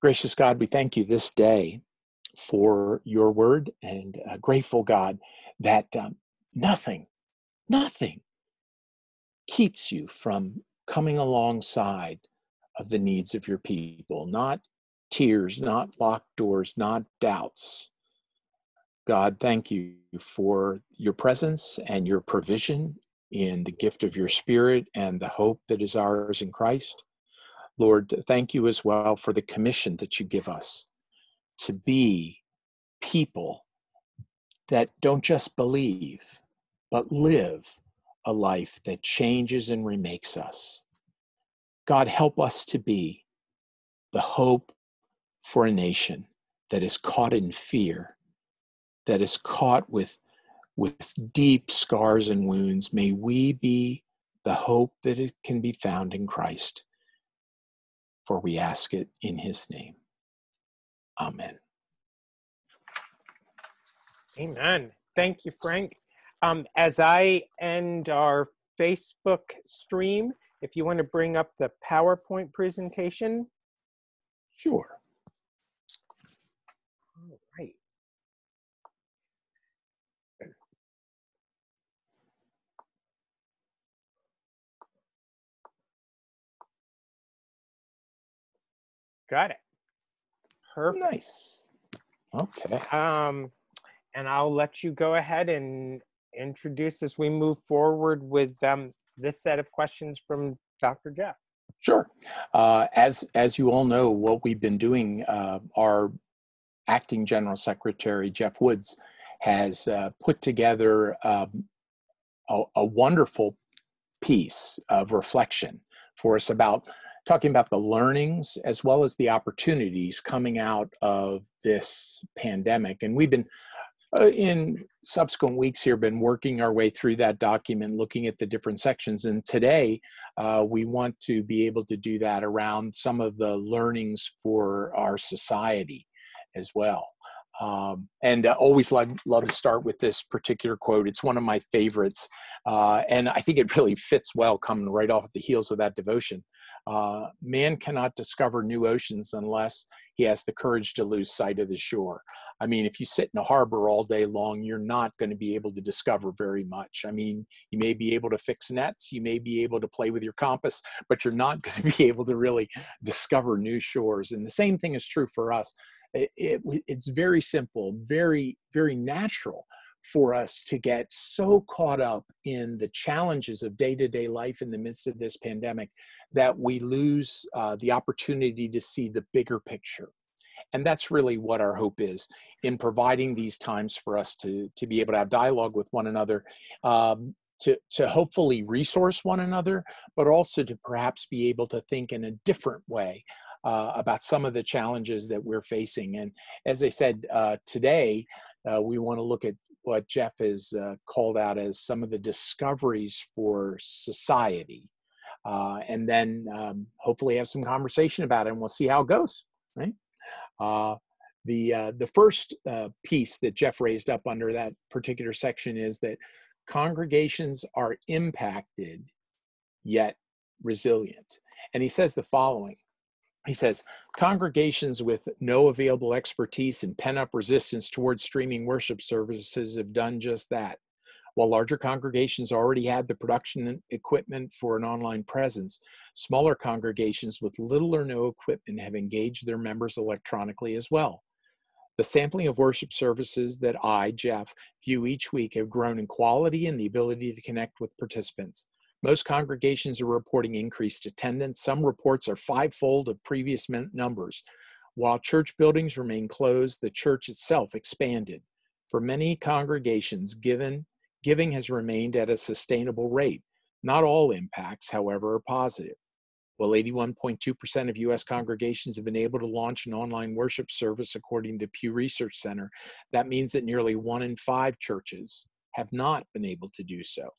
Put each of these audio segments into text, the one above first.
Gracious God, we thank you this day for your word and uh, grateful God that um, nothing, nothing keeps you from coming alongside of the needs of your people, not tears, not locked doors, not doubts. God, thank you for your presence and your provision in the gift of your spirit and the hope that is ours in Christ. Lord, thank you as well for the commission that you give us to be people that don't just believe, but live a life that changes and remakes us. God, help us to be the hope for a nation that is caught in fear, that is caught with, with deep scars and wounds. May we be the hope that it can be found in Christ for we ask it in his name. Amen. Amen. Thank you, Frank. Um, as I end our Facebook stream, if you want to bring up the PowerPoint presentation. Sure. Got it. Perfect. Nice. Okay. Um, and I'll let you go ahead and introduce as we move forward with um, this set of questions from Dr. Jeff. Sure. Uh, as as you all know, what we've been doing, uh, our acting general secretary Jeff Woods has uh, put together um, a, a wonderful piece of reflection for us about talking about the learnings as well as the opportunities coming out of this pandemic. And we've been uh, in subsequent weeks here been working our way through that document looking at the different sections and today uh, we want to be able to do that around some of the learnings for our society as well um, and uh, always love, love to start with this particular quote. It's one of my favorites. Uh, and I think it really fits well coming right off the heels of that devotion. Uh, man cannot discover new oceans unless he has the courage to lose sight of the shore. I mean, if you sit in a harbor all day long, you're not going to be able to discover very much. I mean, you may be able to fix nets, you may be able to play with your compass, but you're not going to be able to really discover new shores. And the same thing is true for us it, it, it's very simple, very, very natural for us to get so caught up in the challenges of day to day life in the midst of this pandemic that we lose uh, the opportunity to see the bigger picture. And that's really what our hope is in providing these times for us to, to be able to have dialogue with one another, um, to, to hopefully resource one another, but also to perhaps be able to think in a different way uh, about some of the challenges that we're facing. And as I said uh, today, uh, we want to look at what Jeff has uh, called out as some of the discoveries for society. Uh, and then um, hopefully have some conversation about it and we'll see how it goes, right? Uh, the, the first piece that Jeff raised up under that particular section is that congregations are impacted yet resilient. And he says the following he says congregations with no available expertise and pent up resistance towards streaming worship services have done just that. While larger congregations already had the production equipment for an online presence, smaller congregations with little or no equipment have engaged their members electronically as well. The sampling of worship services that I, Jeff, view each week have grown in quality and the ability to connect with participants. Most congregations are reporting increased attendance. Some reports are fivefold of previous numbers. While church buildings remain closed, the church itself expanded. For many congregations, given, giving has remained at a sustainable rate. Not all impacts, however, are positive. While 81.2% of U.S. congregations have been able to launch an online worship service, according to the Pew Research Center, that means that nearly one in five churches have not been able to do so.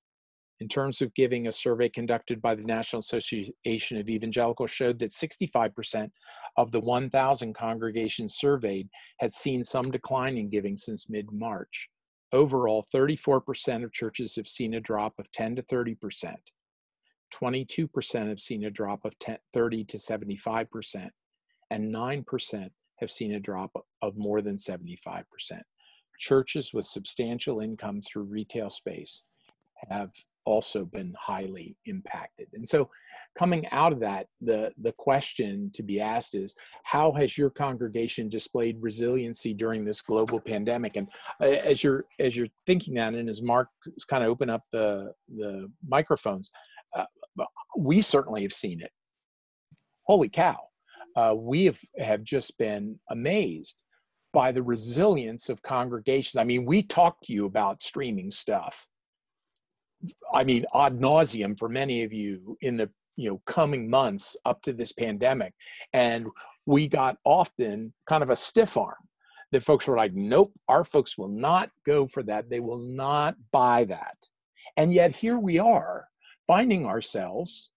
In terms of giving, a survey conducted by the National Association of Evangelicals showed that 65% of the 1,000 congregations surveyed had seen some decline in giving since mid March. Overall, 34% of churches have seen a drop of 10 to 30%. 22% have seen a drop of 10, 30 to 75%, and 9% have seen a drop of more than 75%. Churches with substantial income through retail space have also been highly impacted. And so coming out of that, the, the question to be asked is, how has your congregation displayed resiliency during this global pandemic? And uh, as you're, as you're thinking that, and as Mark kind of open up the, the microphones, uh, we certainly have seen it. Holy cow. Uh, we have, have just been amazed by the resilience of congregations. I mean, we talked to you about streaming stuff I mean, ad nauseum for many of you in the you know coming months up to this pandemic, and we got often kind of a stiff arm that folks were like, nope, our folks will not go for that. They will not buy that. And yet here we are finding ourselves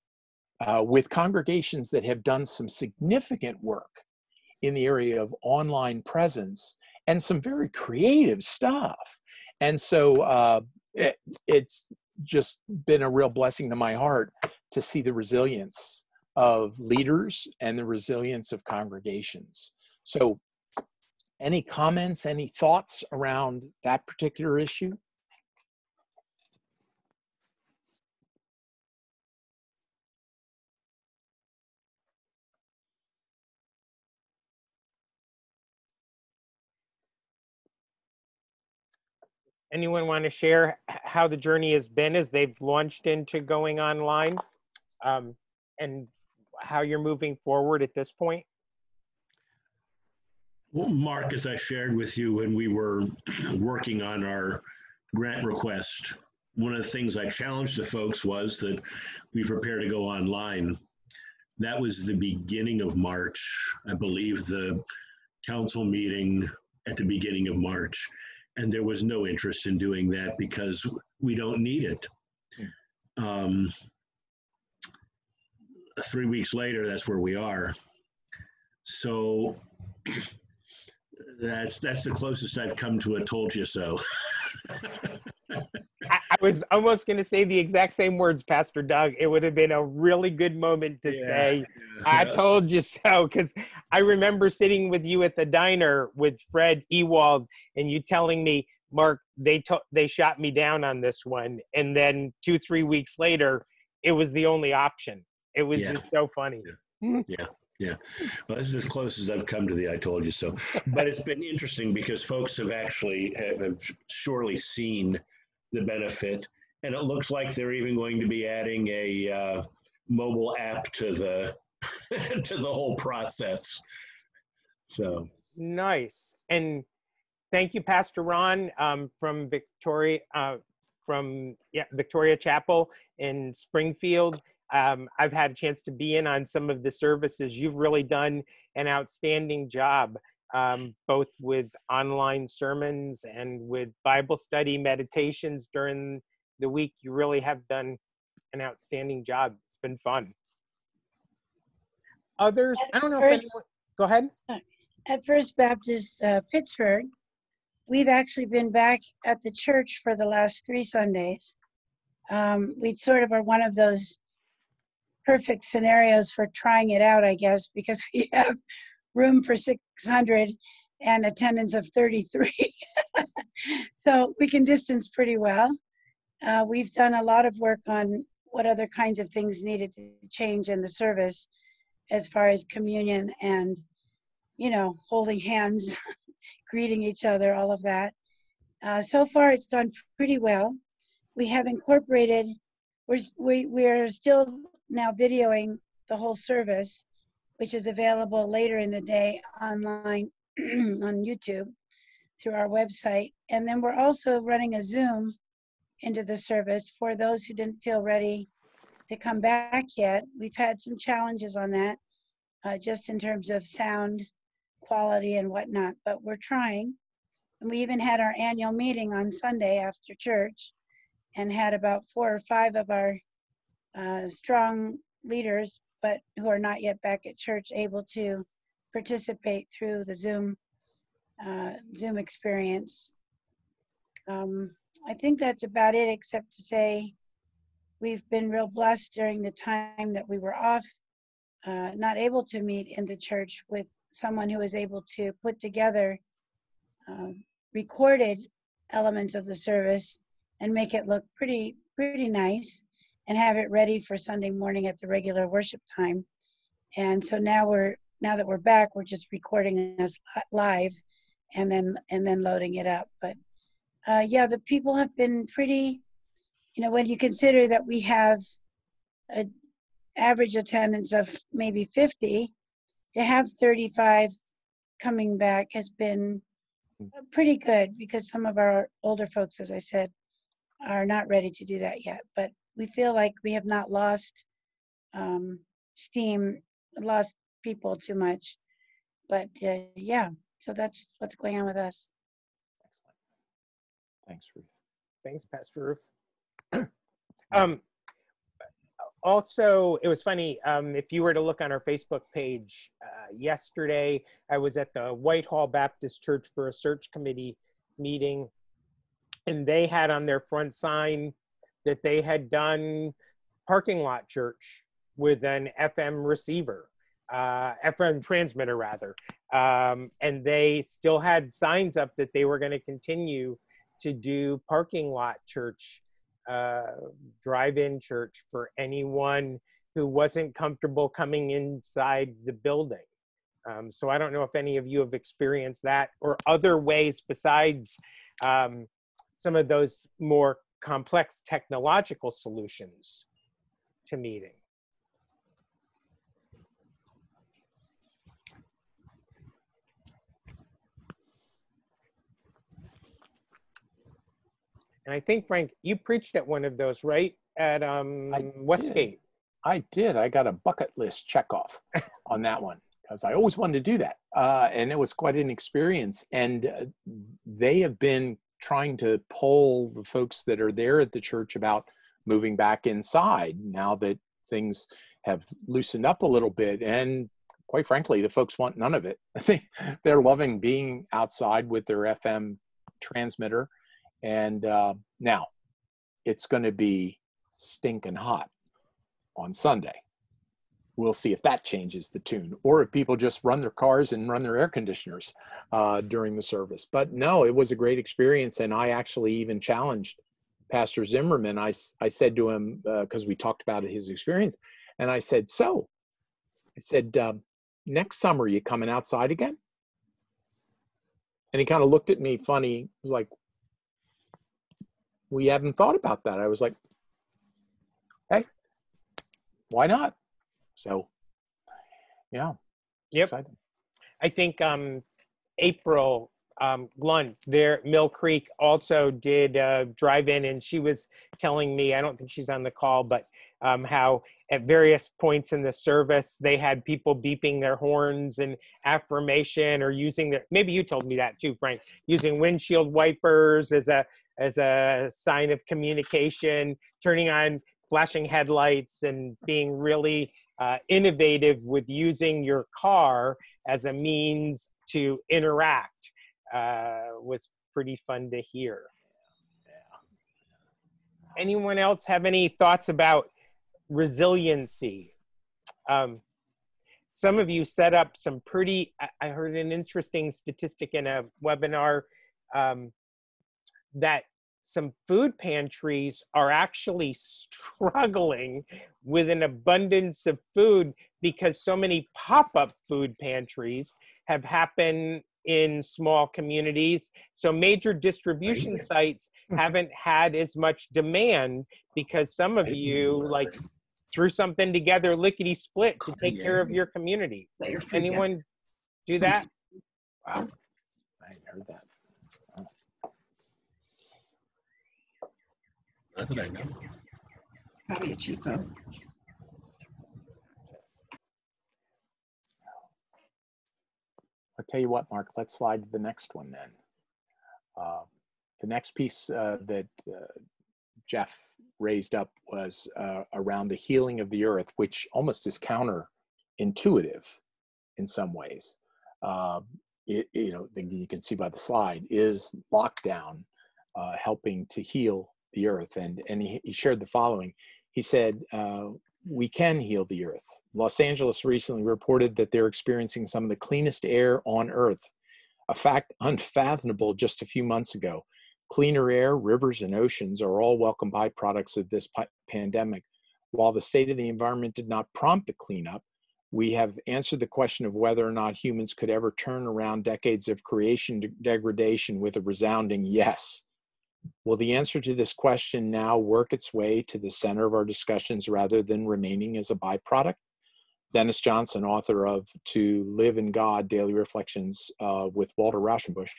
uh, with congregations that have done some significant work in the area of online presence and some very creative stuff. And so uh, it, it's just been a real blessing to my heart to see the resilience of leaders and the resilience of congregations. So, any comments, any thoughts around that particular issue? Anyone want to share how the journey has been as they've launched into going online um, and how you're moving forward at this point? Well, Mark, as I shared with you when we were working on our grant request, one of the things I challenged the folks was that we prepare to go online. That was the beginning of March. I believe the council meeting at the beginning of March and there was no interest in doing that because we don't need it. Um, three weeks later, that's where we are. So that's that's the closest I've come to a "told you so." I, was almost going to say the exact same words, Pastor Doug. It would have been a really good moment to yeah, say, "I told you so," because I remember sitting with you at the diner with Fred Ewald, and you telling me, "Mark, they to- they shot me down on this one," and then two three weeks later, it was the only option. It was yeah. just so funny. yeah. Yeah. Well, this is as close as I've come to the I told you so. But it's been interesting because folks have actually have, have surely seen the benefit. And it looks like they're even going to be adding a uh, mobile app to the to the whole process. So nice. And thank you, Pastor Ron um, from Victoria uh, from yeah, Victoria Chapel in Springfield. Um, I've had a chance to be in on some of the services. You've really done an outstanding job, um, both with online sermons and with Bible study meditations during the week. You really have done an outstanding job. It's been fun. Others, I don't know first, if anyone, go ahead. At First Baptist uh, Pittsburgh, we've actually been back at the church for the last three Sundays. Um, we sort of are one of those perfect scenarios for trying it out, I guess, because we have room for 600 and attendance of 33. so we can distance pretty well. Uh, we've done a lot of work on what other kinds of things needed to change in the service as far as communion and, you know, holding hands, greeting each other, all of that. Uh, so far, it's gone pretty well. We have incorporated, we're, we, we're still now videoing the whole service, which is available later in the day online on YouTube through our website. And then we're also running a Zoom into the service for those who didn't feel ready to come back yet. We've had some challenges on that, uh, just in terms of sound quality and whatnot, but we're trying. And we even had our annual meeting on Sunday after church and had about four or five of our uh, strong leaders, but who are not yet back at church, able to participate through the Zoom uh, Zoom experience. Um, I think that's about it, except to say we've been real blessed during the time that we were off uh, not able to meet in the church with someone who was able to put together um, recorded elements of the service and make it look pretty pretty nice and have it ready for Sunday morning at the regular worship time. And so now we're now that we're back, we're just recording us live and then and then loading it up. But uh, yeah, the people have been pretty. You know, when you consider that we have a average attendance of maybe 50, to have 35 coming back has been pretty good because some of our older folks, as I said, are not ready to do that yet. But we feel like we have not lost um, steam, lost people too much. But uh, yeah, so that's what's going on with us. Excellent. Thanks, Ruth. Thanks, Pastor Ruth. um, also, it was funny. Um, if you were to look on our Facebook page uh, yesterday, I was at the Whitehall Baptist Church for a search committee meeting, and they had on their front sign that they had done parking lot church with an FM receiver, uh, FM transmitter rather, um, and they still had signs up that they were going to continue to do parking lot church uh, drive-in church for anyone who wasn't comfortable coming inside the building. Um, so I don't know if any of you have experienced that or other ways besides um, some of those more complex technological solutions to meeting. And I think Frank, you preached at one of those, right? At um, I Westgate. Did. I did. I got a bucket list check off on that one because I always wanted to do that, uh, and it was quite an experience. And uh, they have been trying to poll the folks that are there at the church about moving back inside now that things have loosened up a little bit. And quite frankly, the folks want none of it. They're loving being outside with their FM transmitter and uh, now it's going to be stinking hot on Sunday. We'll see if that changes the tune or if people just run their cars and run their air conditioners uh, during the service. But no, it was a great experience. And I actually even challenged Pastor Zimmerman. I, I said to him, because uh, we talked about his experience, and I said, So, I said, um, next summer, you coming outside again? And he kind of looked at me funny, was like, we haven't thought about that. I was like, hey, why not? So, yeah. Yep. I think um, April um, Glunt there, Mill Creek also did uh, drive in, and she was telling me, I don't think she's on the call, but um, how at various points in the service they had people beeping their horns and affirmation or using their maybe you told me that too frank using windshield wipers as a as a sign of communication, turning on flashing headlights and being really uh, innovative with using your car as a means to interact uh, was pretty fun to hear. Anyone else have any thoughts about resiliency? Um, some of you set up some pretty, I heard an interesting statistic in a webinar um, that some food pantries are actually struggling with an abundance of food because so many pop-up food pantries have happened in small communities. So major distribution sites hmm. haven't had as much demand because some of you like threw something together lickety split to take care of your community. Anyone do that? Wow. I heard that Not that I know. Probably a cheapo. I'll tell you what, Mark, let's slide to the next one then. Uh, the next piece uh, that uh, Jeff raised up was uh, around the healing of the earth, which almost is counterintuitive in some ways. Uh, it, you know, you can see by the slide, is lockdown uh, helping to heal the earth. And, and he, he shared the following. He said, uh, we can heal the earth. Los Angeles recently reported that they're experiencing some of the cleanest air on earth, a fact unfathomable just a few months ago. Cleaner air, rivers, and oceans are all welcome byproducts of this pandemic. While the state of the environment did not prompt the cleanup, we have answered the question of whether or not humans could ever turn around decades of creation degradation with a resounding yes. Will the answer to this question now work its way to the center of our discussions rather than remaining as a byproduct? Dennis Johnson, author of To Live in God Daily Reflections uh, with Walter Rauschenbusch,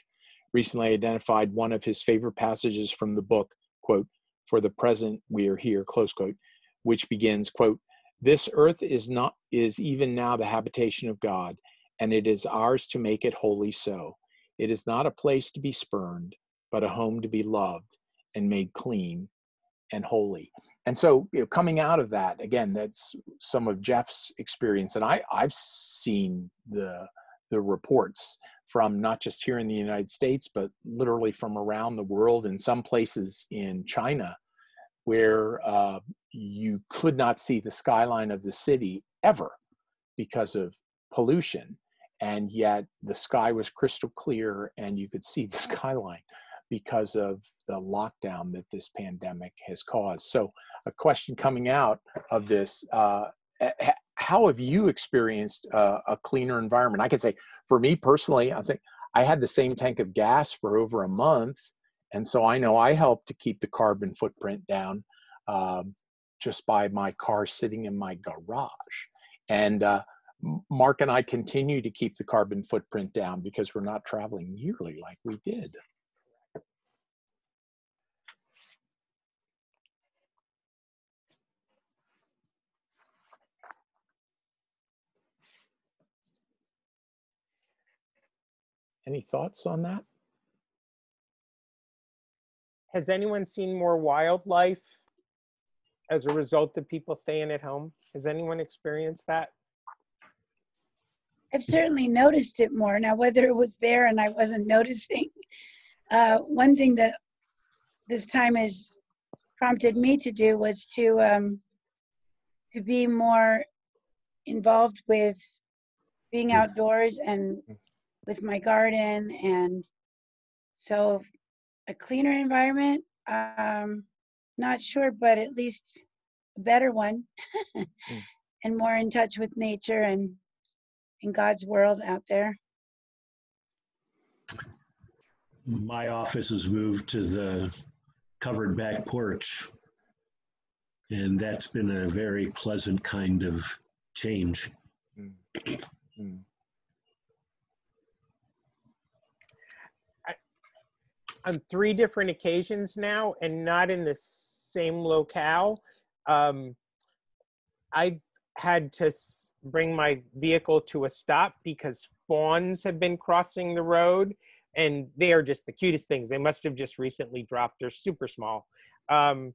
recently identified one of his favorite passages from the book, quote, For the present we are here, close quote, which begins, quote, This earth is not is even now the habitation of God, and it is ours to make it wholly so. It is not a place to be spurned, but a home to be loved and made clean and holy. And so, you know, coming out of that, again, that's some of Jeff's experience, and I I've seen the the reports from not just here in the United States, but literally from around the world. In some places in China, where uh, you could not see the skyline of the city ever because of pollution, and yet the sky was crystal clear, and you could see the skyline because of the lockdown that this pandemic has caused. So, a question coming out of this uh, how have you experienced uh, a cleaner environment? I could say, for me personally, I think I had the same tank of gas for over a month, and so I know I helped to keep the carbon footprint down um, just by my car sitting in my garage. And uh, Mark and I continue to keep the carbon footprint down because we're not traveling nearly like we did. Any thoughts on that? Has anyone seen more wildlife as a result of people staying at home? Has anyone experienced that? I've certainly noticed it more now, whether it was there and I wasn't noticing. Uh, one thing that this time has prompted me to do was to um, to be more involved with being outdoors and with my garden and so a cleaner environment um not sure but at least a better one mm. and more in touch with nature and in god's world out there my office has moved to the covered back porch and that's been a very pleasant kind of change mm. Mm. On three different occasions now and not in the same locale. Um, I've had to bring my vehicle to a stop because fawns have been crossing the road and they are just the cutest things. They must have just recently dropped. They're super small. Um,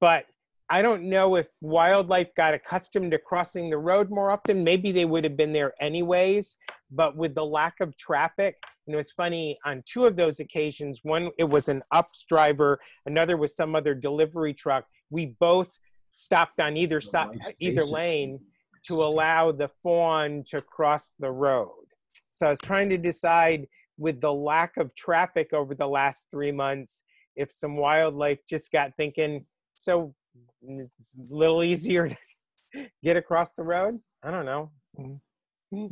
but I don't know if wildlife got accustomed to crossing the road more often. Maybe they would have been there anyways. But with the lack of traffic, you know, it's funny on two of those occasions. One, it was an UPS driver. Another was some other delivery truck. We both stopped on either side, either lane, to allow the fawn to cross the road. So I was trying to decide, with the lack of traffic over the last three months, if some wildlife just got thinking, so it's a little easier to get across the road. I don't know. Mm-hmm.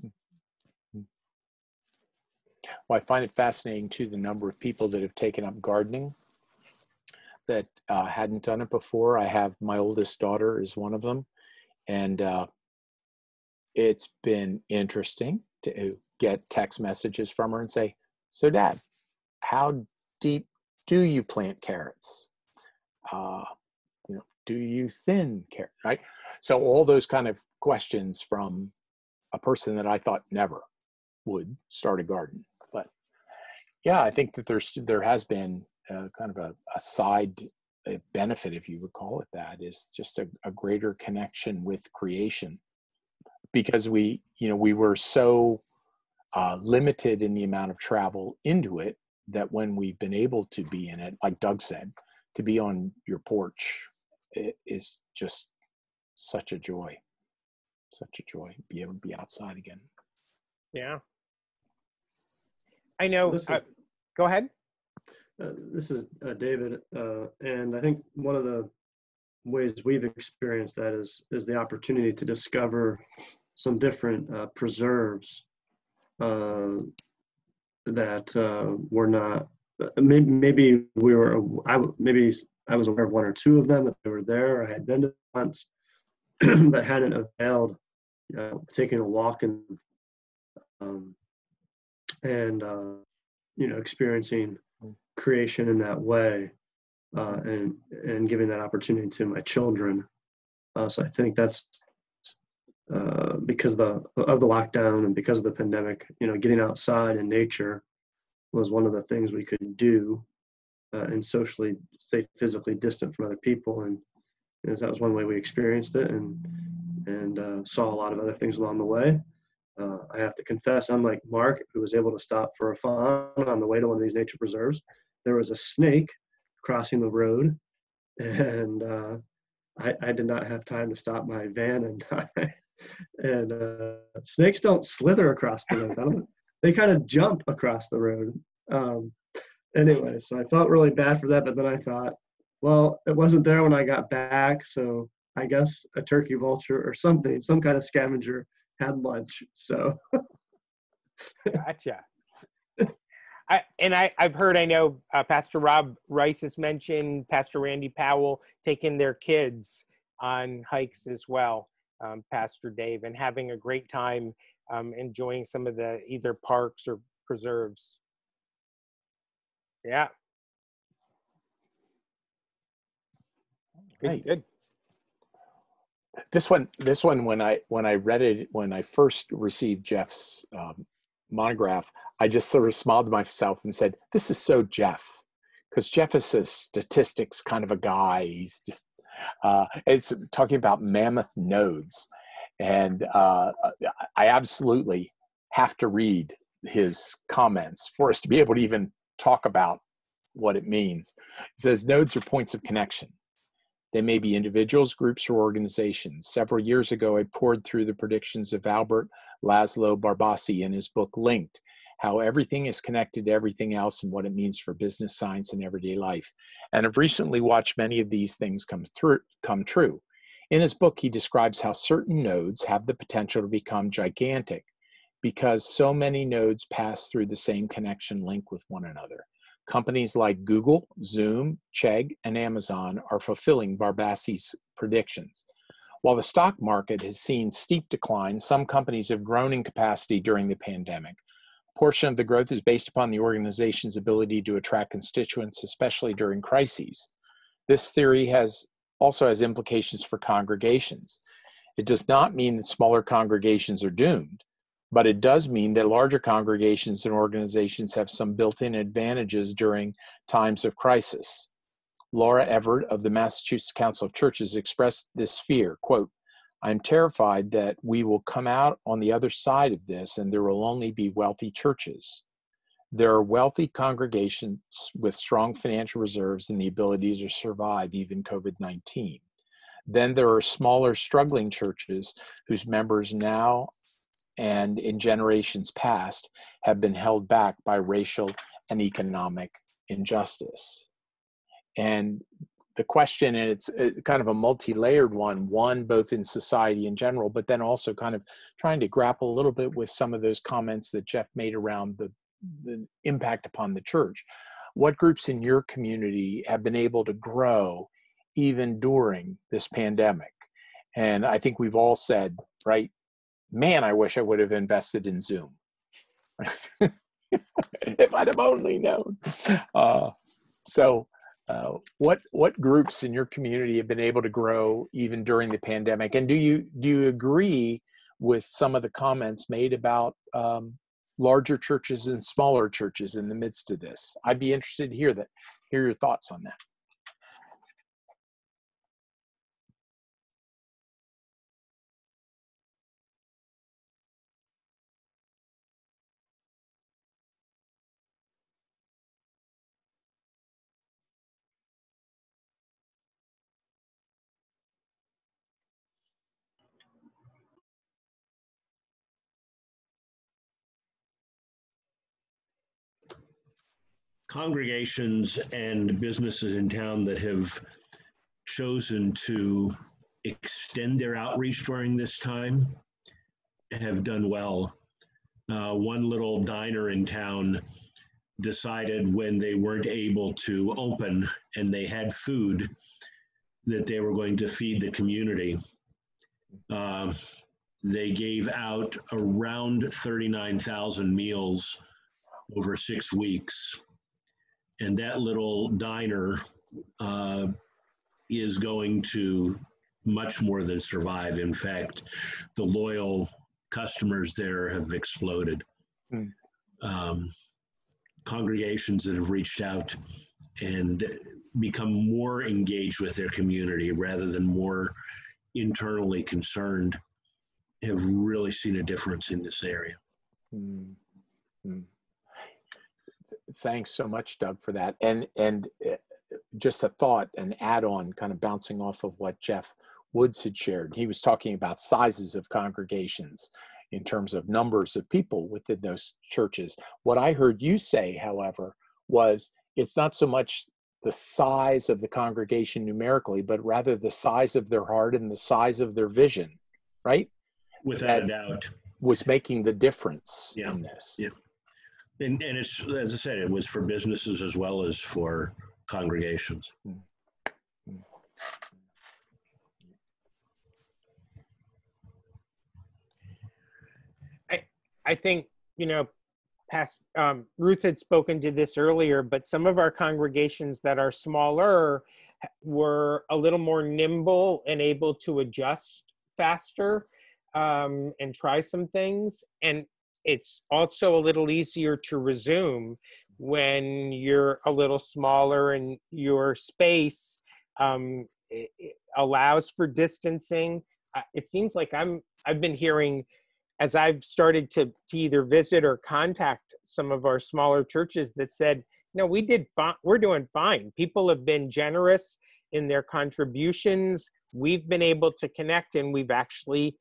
Well, I find it fascinating too the number of people that have taken up gardening that uh, hadn't done it before. I have my oldest daughter is one of them, and uh, it's been interesting to get text messages from her and say, "So, Dad, how deep do you plant carrots? Uh, you know, do you thin carrot? Right? So, all those kind of questions from a person that I thought never would start a garden yeah, I think that there's there has been uh, kind of a, a side benefit, if you would call it that, is just a, a greater connection with creation, because we you know we were so uh, limited in the amount of travel into it that when we've been able to be in it, like Doug said, to be on your porch is just such a joy. Such a joy to be able to be outside again. Yeah. I know. This is, go ahead. uh, this is uh, David, uh, and I think one of the ways we've experienced that is is the opportunity to discover some different uh, preserves uh, that uh, were not. Maybe, maybe we were. I maybe I was aware of one or two of them that they were there. I had been to once, but hadn't availed taking a walk and um, and you know experiencing creation in that way uh, and and giving that opportunity to my children. Uh, so I think that's uh, because of the of the lockdown and because of the pandemic. You know, getting outside in nature was one of the things we could do uh, and socially stay physically distant from other people. And, and that was one way we experienced it and and uh, saw a lot of other things along the way. Uh, I have to confess, unlike Mark, who was able to stop for a fawn on the way to one of these nature preserves, there was a snake crossing the road, and uh, I, I, did not have time to stop my van and die. and uh, snakes don't slither across the road; they kind of jump across the road. Um, anyway, so I felt really bad for that, but then I thought, well, it wasn't there when I got back, so I guess a turkey vulture or something, some kind of scavenger had lunch. So gotcha. I, and I, I've heard, I know uh, Pastor Rob Rice has mentioned Pastor Randy Powell taking their kids on hikes as well, um, Pastor Dave, and having a great time um, enjoying some of the either parks or preserves. Yeah. Good, Right. good. This one, this one, when I when I read it, when I first received Jeff's um, monograph, I just sort of smiled to myself and said, "This is so Jeff," because Jeff is a statistics kind of a guy. He's just uh, it's talking about mammoth nodes, and uh, I absolutely have to read his comments for us to be able to even talk about what it means. He says nodes are points of connection. They may be individuals, groups, or organizations. Several years ago, I pored through the predictions of Albert Laszlo Barabasi in his book Linked How Everything is Connected to Everything Else and What It Means for Business, Science, and Everyday Life. And I've recently watched many of these things come, through, come true. In his book, he describes how certain nodes have the potential to become gigantic because so many nodes pass through the same connection link with one another. Companies like Google, Zoom, Chegg, and Amazon are fulfilling Barabasi's predictions. While the stock market has seen steep decline, some companies have grown in capacity during the pandemic. A portion of the growth is based upon the organization's ability to attract constituents, especially during crises. This theory has also has implications for congregations. It does not mean that smaller congregations are doomed but it does mean that larger congregations and organizations have some built in advantages during times of crisis. Laura Everett of the Massachusetts Council of Churches expressed this fear quote, I'm terrified that we will come out on the other side of this and there will only be wealthy churches. There are wealthy congregations with strong financial reserves and the ability to survive even COVID 19. Then there are smaller, struggling churches whose members now and in generations past have been held back by racial and economic injustice. And the question, and it's uh, kind of a multi layered one one, both in society in general, but then also kind of trying to grapple a little bit with some of those comments that Jeff made around the, the impact upon the church. What groups in your community have been able to grow even during this pandemic? And I think we've all said, right, man, I wish I would have invested in Zoom. if I'd have only known. Uh, so, uh, what what groups in your community have been able to grow even during the pandemic? And do you do you agree with some of the comments made about um, larger churches and smaller churches in the midst of this? I'd be interested to hear that. Hear your thoughts on that. Congregations and businesses in town that have chosen to extend their outreach during this time have done well. Uh, one little diner in town decided when they weren't able to open and they had food that they were going to feed the community. Uh, they gave out around 39,000 meals over six weeks. And that little diner uh, is going to much more than survive. In fact, the loyal customers there have exploded. Hmm. Um, congregations that have reached out and become more engaged with their community rather than more internally concerned have really seen a difference in this area. Mm, mm. Th- Thanks so much, Doug, for that. And and uh, just a thought, an add-on, kind of bouncing off of what Jeff Woods had shared. He was talking about sizes of congregations in terms of numbers of people within those churches. What I heard you say, however, was it's not so much the size of the congregation numerically, but rather the size of their heart and the size of their vision, right? Without a doubt. Was making the difference Yeah, in this. yeah. And, and it's, as I said, it was for businesses as well as for congregations. I think, you know, past um, Ruth had spoken to this earlier, but some of our congregations that are smaller were a little more nimble and able to adjust faster um, and try some things. And it's also a little easier to resume when you're a little smaller and your space um, allows for distancing. It seems like I'm I've been hearing as I've started to, to either visit or contact some of our smaller churches that said, no, we did fine. We're doing fine. People have been generous in their contributions. We've been able to connect and we've actually,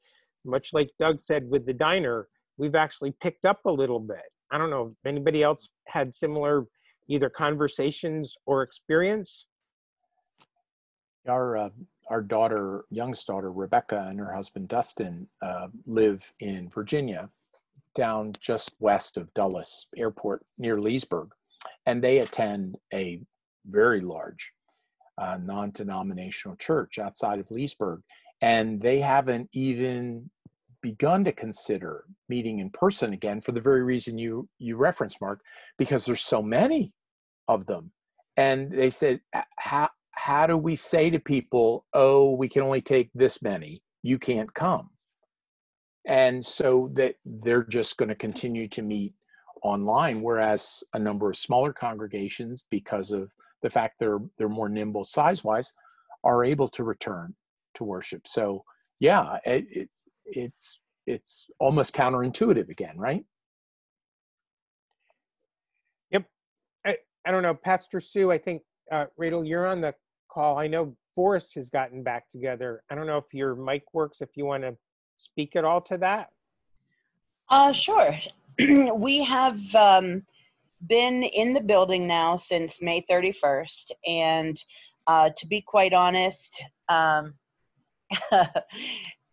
much like Doug said with the diner, we've actually picked up a little bit. I don't know if anybody else had similar either conversations or experience. Our uh, our daughter, youngest daughter Rebecca, and her husband Dustin uh, live in Virginia, down just west of Dulles Airport near Leesburg, and they attend a very large uh, non-denominational church outside of Leesburg, and they haven't even begun to consider meeting in person again for the very reason you you referenced, Mark, because there's so many of them, and they said how how do we say to people, oh, we can only take this many, you can't come? And so that they're just going to continue to meet online, whereas a number of smaller congregations, because of the fact they're they're more nimble size wise, are able to return to worship. So yeah, it, it it's it's almost counterintuitive again, right? Yep. I I don't know, Pastor Sue, I think, uh, Radel, you're on the call. I know Forrest has gotten back together. I don't know if your mic works, if you want to speak at all to that. Uh, sure. we have um, been in the building now since May 31st, and uh, to be quite honest, um,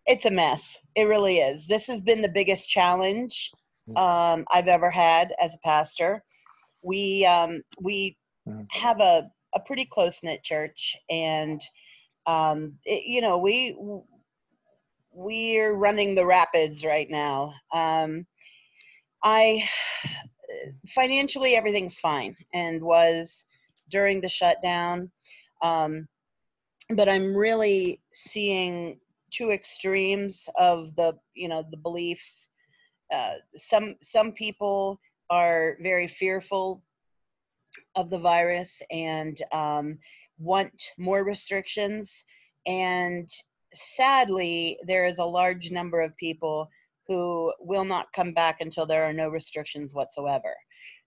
it's a mess. It really is. This has been the biggest challenge um, I've ever had as a pastor. We um, we Mhm. have a, a pretty close knit church, and um, it, you know we we're running the rapids right now. Um, I financially everything's fine and was during the shutdown, um, but I'm really seeing two extremes of the you know the beliefs. Uh, some some people are very fearful of the virus and um, want more restrictions and sadly, there is a large number of people who will not come back until there are no restrictions whatsoever.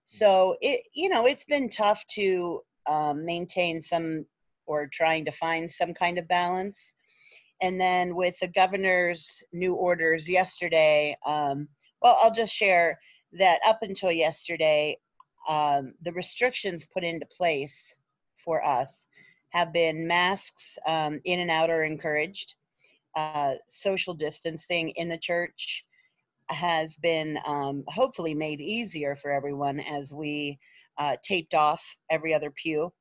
So it, you know, it's been tough to um, maintain some or trying to find some kind of balance. And then with the governor's new orders yesterday, um, well, I'll just share that up until yesterday, um, the restrictions put into place for us have been masks um, in and out are encouraged. Uh, social distancing in the church has been um, hopefully made easier for everyone as we uh, taped off every other pew.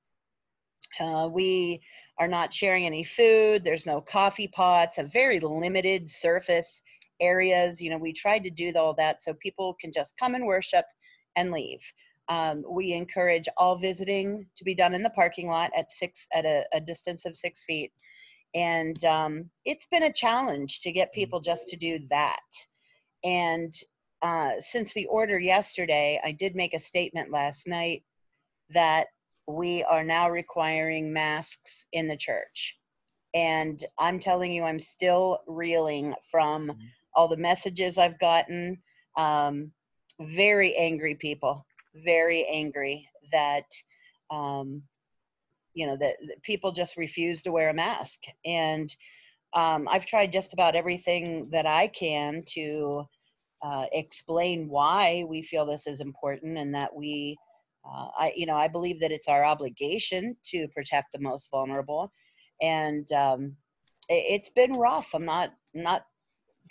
Uh, we are not sharing any food. There's no coffee pots, a very limited surface areas. You know, we tried to do all that so people can just come and worship and leave. Um, we encourage all visiting to be done in the parking lot at six at a, a distance of six feet. And um, it's been a challenge to get people just to do that. And uh, since the order yesterday, I did make a statement last night that we are now requiring masks in the church. And I'm telling you, I'm still reeling from all the messages I've gotten. Um, very angry people, very angry that, um, you know, that, that people just refuse to wear a mask. And um, I've tried just about everything that I can to uh, explain why we feel this is important and that we uh, I, you know, I believe that it's our obligation to protect the most vulnerable, and um, it, has been rough. I'm not not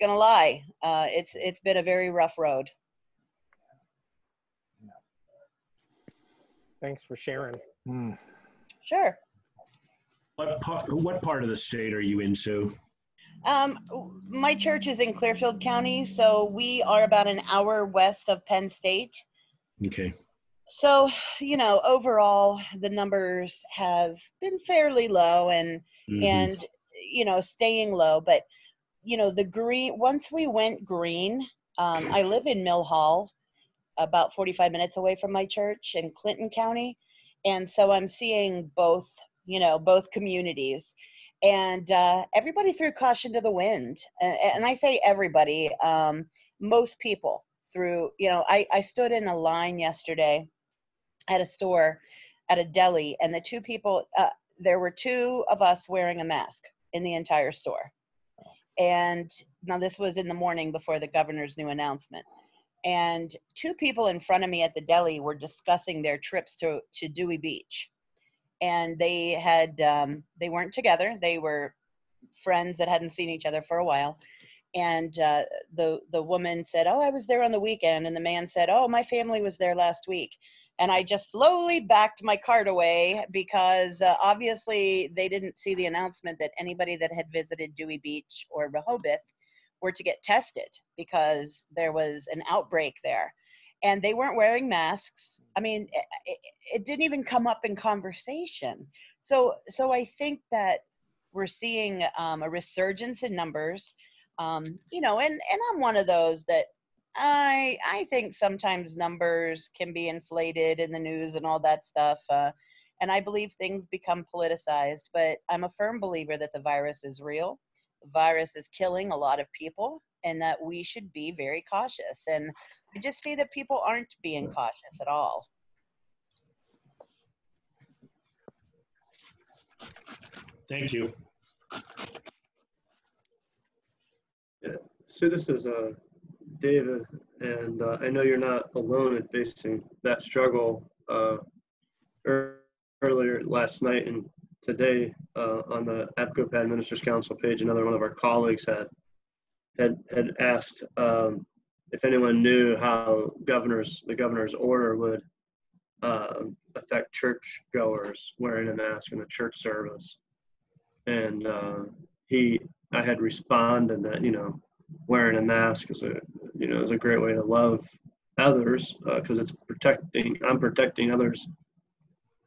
gonna lie. Uh, it's it's been a very rough road. Thanks for sharing. Mm. Sure. What part, what part of the state are you in, Sue? Um, my church is in Clearfield County, so we are about an hour west of Penn State. Okay. So, you know, overall, the numbers have been fairly low and, Mhm. and, you know, staying low. But, you know, the green, once we went green, um, I live in Mill Hall, about 45 minutes away from my church in Clinton County. And so I'm seeing both, you know, both communities. And uh, everybody threw caution to the wind. And, and I say everybody, um, most people through, you know, I, I stood in a line yesterday at a store at a deli and the two people uh, there were two of us wearing a mask in the entire store. And now this was in the morning before the governor's new announcement. And two people in front of me at the deli were discussing their trips to, to dewey beach. And they had um, they weren't together. They were friends that hadn't seen each other for a while. And uh, the the woman said oh i was there on the weekend. And the man said oh my family was there last week and I just slowly backed my cart away because uh, obviously they didn't see the announcement that anybody that had visited Dewey Beach or Rehoboth were to get tested because there was an outbreak there. And they weren't wearing masks. I mean, it, it didn't even come up in conversation. So, so I think that we're seeing um, a resurgence in numbers. Um, you know, and and I'm one of those that I I think sometimes numbers can be inflated in the news and all that stuff. Uh, and I believe things become politicized, but I'm a firm believer that the virus is real. The virus is killing a lot of people, and that we should be very cautious. And I just see that people aren't being cautious at all. Thank you. So this is uh, David, and uh, I know you're not alone in facing that struggle. Uh, earlier last night and today uh, on the APCO Ministers Council page, another one of our colleagues had had had asked um, if anyone knew how governors the governor's order would uh, affect church goers wearing a mask in a church service, and uh, he I had responded that you know wearing a mask is a you know is a great way to love others because uh, it's protecting i'm protecting others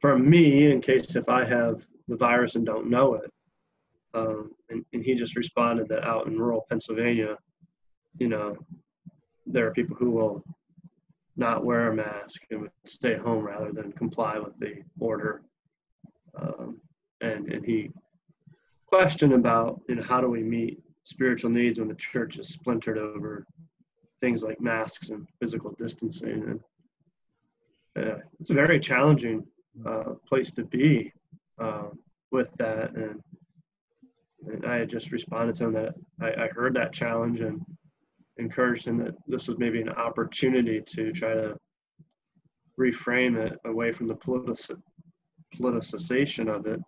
from me in case if i have the virus and don't know it. Um, and, and he just responded that out in rural pennsylvania you know there are people who will not wear a mask and would stay home rather than comply with the order. Um, and and he questioned about you know how do we meet spiritual needs when the church is splintered over things like masks and physical distancing. And uh, it's a very challenging uh, place to be uh, with that. And, and I had just responded to him that I, I heard that challenge and encouraged him that this was maybe an opportunity to try to reframe it away from the politic, politicization of it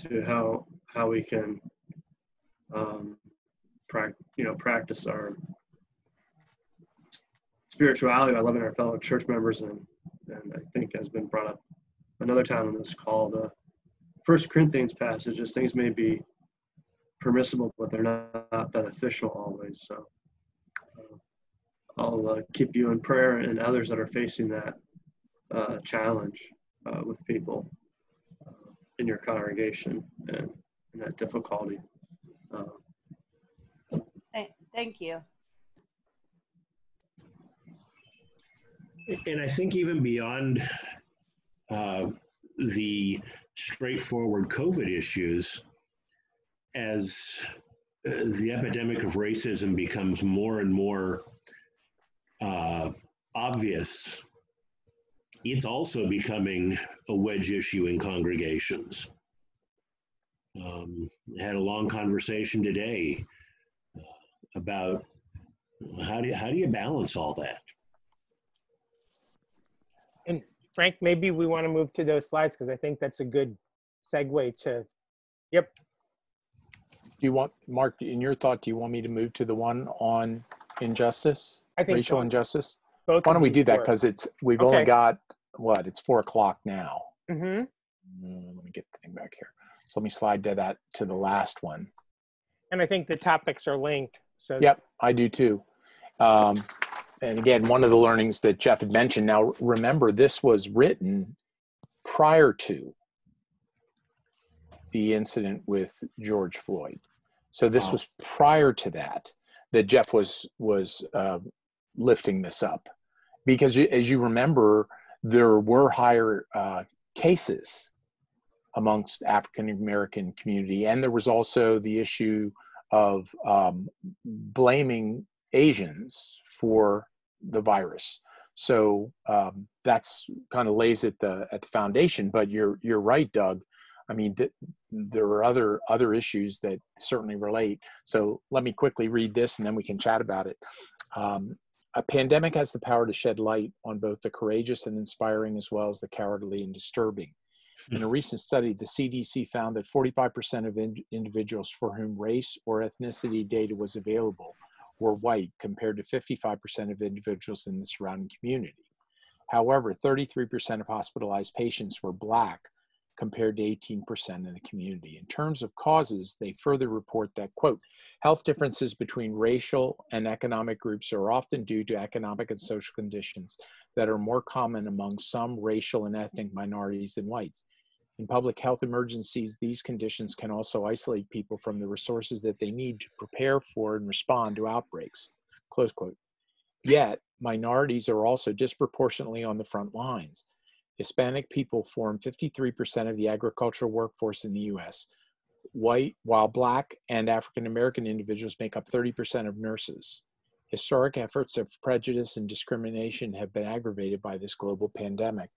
to how how we can um, you know practice our spirituality by loving our fellow church members and and I think has been brought up another time on this call the First Corinthians passages things may be permissible but they're not, not beneficial always so uh, I'll uh, keep you in prayer and others that are facing that uh, challenge uh, with people uh, in your congregation and, and that difficulty. Thank you. And I think even beyond uh, the straightforward COVID issues, as uh, the epidemic of racism becomes more and more uh, obvious, it's also becoming a wedge issue in congregations. Um, had a long conversation today uh, about how do you, how do you balance all that? And Frank, maybe we want to move to those slides because I think that's a good segue to. Yep. Do you want, Mark, in your thought, do you want me to move to the one on injustice, I think racial so. injustice? Both Why don't we do that? Because it's, we've only got, what, it's four o'clock now. Mhm. Mm, Let me get the thing back here. So let me slide to that, to the last one. And I think the topics are linked. So Yep, I do too. Um, and again, one of the learnings that Jeff had mentioned. Now, remember, this was written prior to the incident with George Floyd. So this Wow. was prior to that that Jeff was was uh, lifting this up, because as you remember, there were higher uh, cases amongst African American community, and there was also the issue of um, blaming Asians for the virus. So um, that's kind of lays at the at the foundation. But you're you're right, Doug. I mean, th- there are other other issues that certainly relate. So let me quickly read this, and then we can chat about it. Um, a pandemic has the power to shed light on both the courageous and inspiring, as well as the cowardly and disturbing. In a mm. recent study, the CDC found that 45% of in- individuals for whom race or ethnicity data was available were white, compared to 55% of individuals in the surrounding community. However, 33% of hospitalized patients were black, compared to 18% in the community. In terms of causes, they further report that, quote, health differences between racial and economic groups are often due to economic and social conditions that are more common among some racial and ethnic minorities than whites. In public health emergencies, these conditions can also isolate people from the resources that they need to prepare for and respond to outbreaks. Close quote. Yet, minorities are also disproportionately on the front lines. Hispanic people form 53% of the agricultural workforce in the US, white, while Black and African American individuals make up 30% of nurses. Historic efforts of prejudice and discrimination have been aggravated by this global pandemic.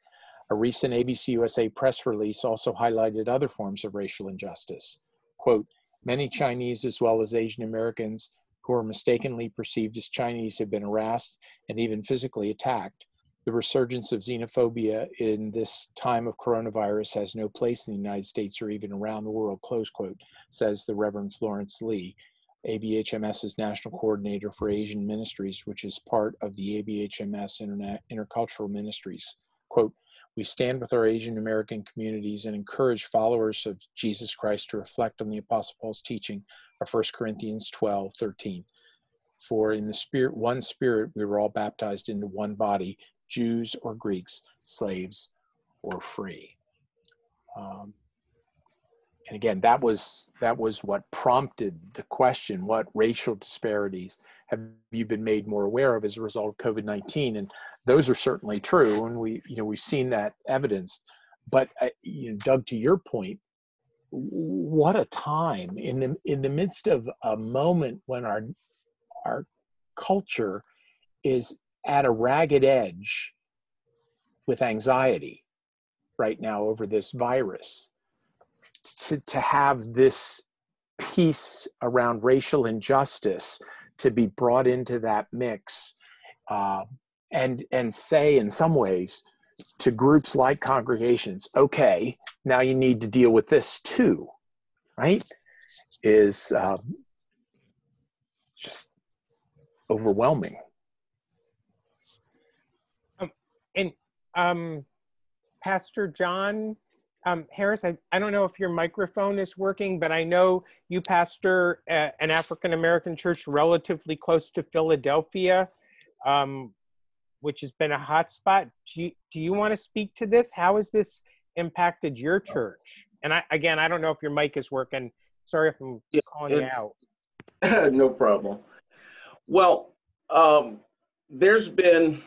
A recent ABC USA press release also highlighted other forms of racial injustice. Quote, many Chinese as well as Asian Americans who are mistakenly perceived as Chinese have been harassed and even physically attacked. The resurgence of xenophobia in this time of coronavirus has no place in the United States or even around the world, close quote, says the Reverend Florence Lee, ABHMS's national coordinator for Asian ministries, which is part of the ABHMS Internet Intercultural Ministries. Quote, we stand with our Asian American communities and encourage followers of Jesus Christ to reflect on the Apostle Paul's teaching of 1 Corinthians 12, 13. For in the spirit, one spirit, we were all baptized into one body, Jews or Greeks, slaves or free. Um, and again, that was that was what prompted the question: What racial disparities have you been made more aware of as a result of COVID nineteen? And those are certainly true, and we you know we've seen that evidence. But uh, you know, Doug, to your point, what a time in the in the midst of a moment when our our culture is at a ragged edge with anxiety right now over this virus to, to have this piece around racial injustice to be brought into that mix uh, and and say in some ways to groups like congregations, okay, now you need to deal with this too, right? Is um, just overwhelming. Um, and um, Pastor John um, Harris, I, I don't know if your microphone is working, but I know you pastor a, an African American church relatively close to Philadelphia, um, which has been a hotspot. Do you, do you want to speak to this? How has this impacted your church? And I, again, I don't know if your mic is working. Sorry if I'm Yeah, calling you out. no problem. Well, um, there's been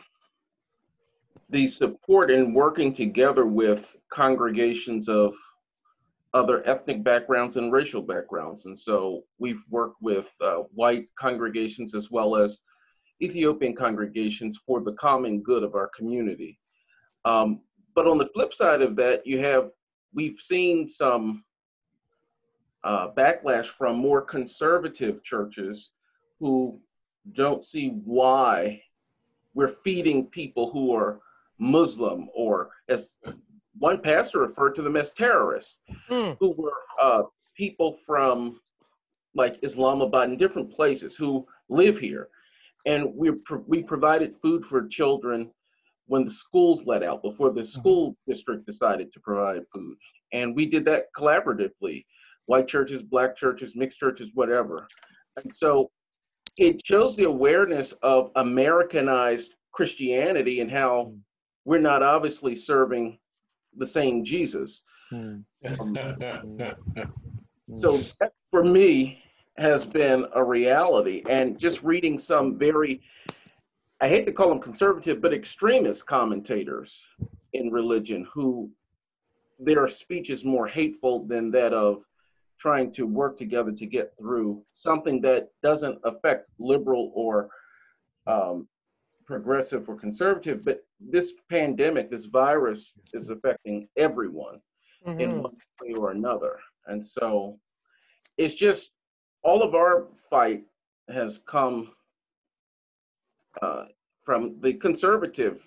the support in working together with congregations of other ethnic backgrounds and racial backgrounds. And so we've worked with uh, white congregations as well as Ethiopian congregations for the common good of our community. Um, but on the flip side of that, you have, we've seen some uh, backlash from more conservative churches who don't see why we're feeding people who are Muslim or as one pastor referred to them as terrorists Mm, who were uh, people from like Islamabad and different places who live here. And we, pro- we provided food for children when the schools let out, before the school district decided to provide food. And we did that collaboratively white churches, black churches, mixed churches, whatever. And so it shows the awareness of Americanized Christianity and how we're not obviously serving the same Jesus. Hmm. So that for me has been a reality. And just reading some very, I hate to call them conservative, but extremist commentators in religion who their speech is more hateful than that of trying to work together to get through something that doesn't affect liberal or um, progressive or conservative, but this pandemic, this virus is affecting everyone in mhm. one way or another. And so it's just all of our fight has come uh, from the conservative,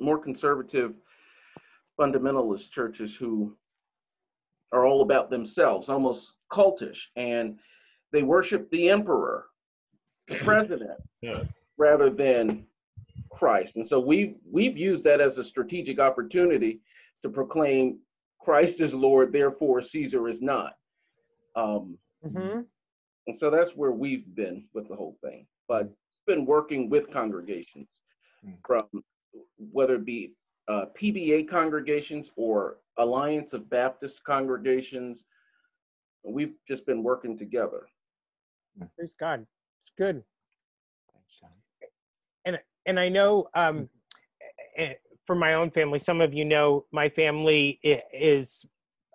more conservative fundamentalist churches who are all about themselves, almost cultish, and they worship the emperor, the president, Yeah. rather than Christ. And so we've we've used that as a strategic opportunity to proclaim Christ is Lord, therefore Caesar is not. Um, Mhm. and so that's where we've been with the whole thing. But it's been working with congregations Mm. from whether it be uh, PBA congregations or Alliance of Baptist congregations. We've just been working together. Praise God. It's good. And I know um, eh, for my own family, some of you know my family is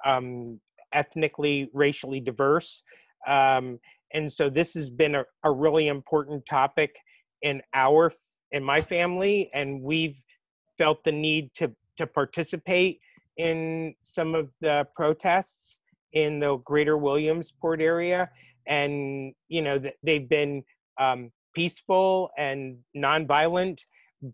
um, ethnically, racially diverse. Um, and so this has been a, a really important topic in our in my family, and we've felt the need to to participate in some of the protests in the greater Williamsport area. And you know, they've been um, peaceful and nonviolent,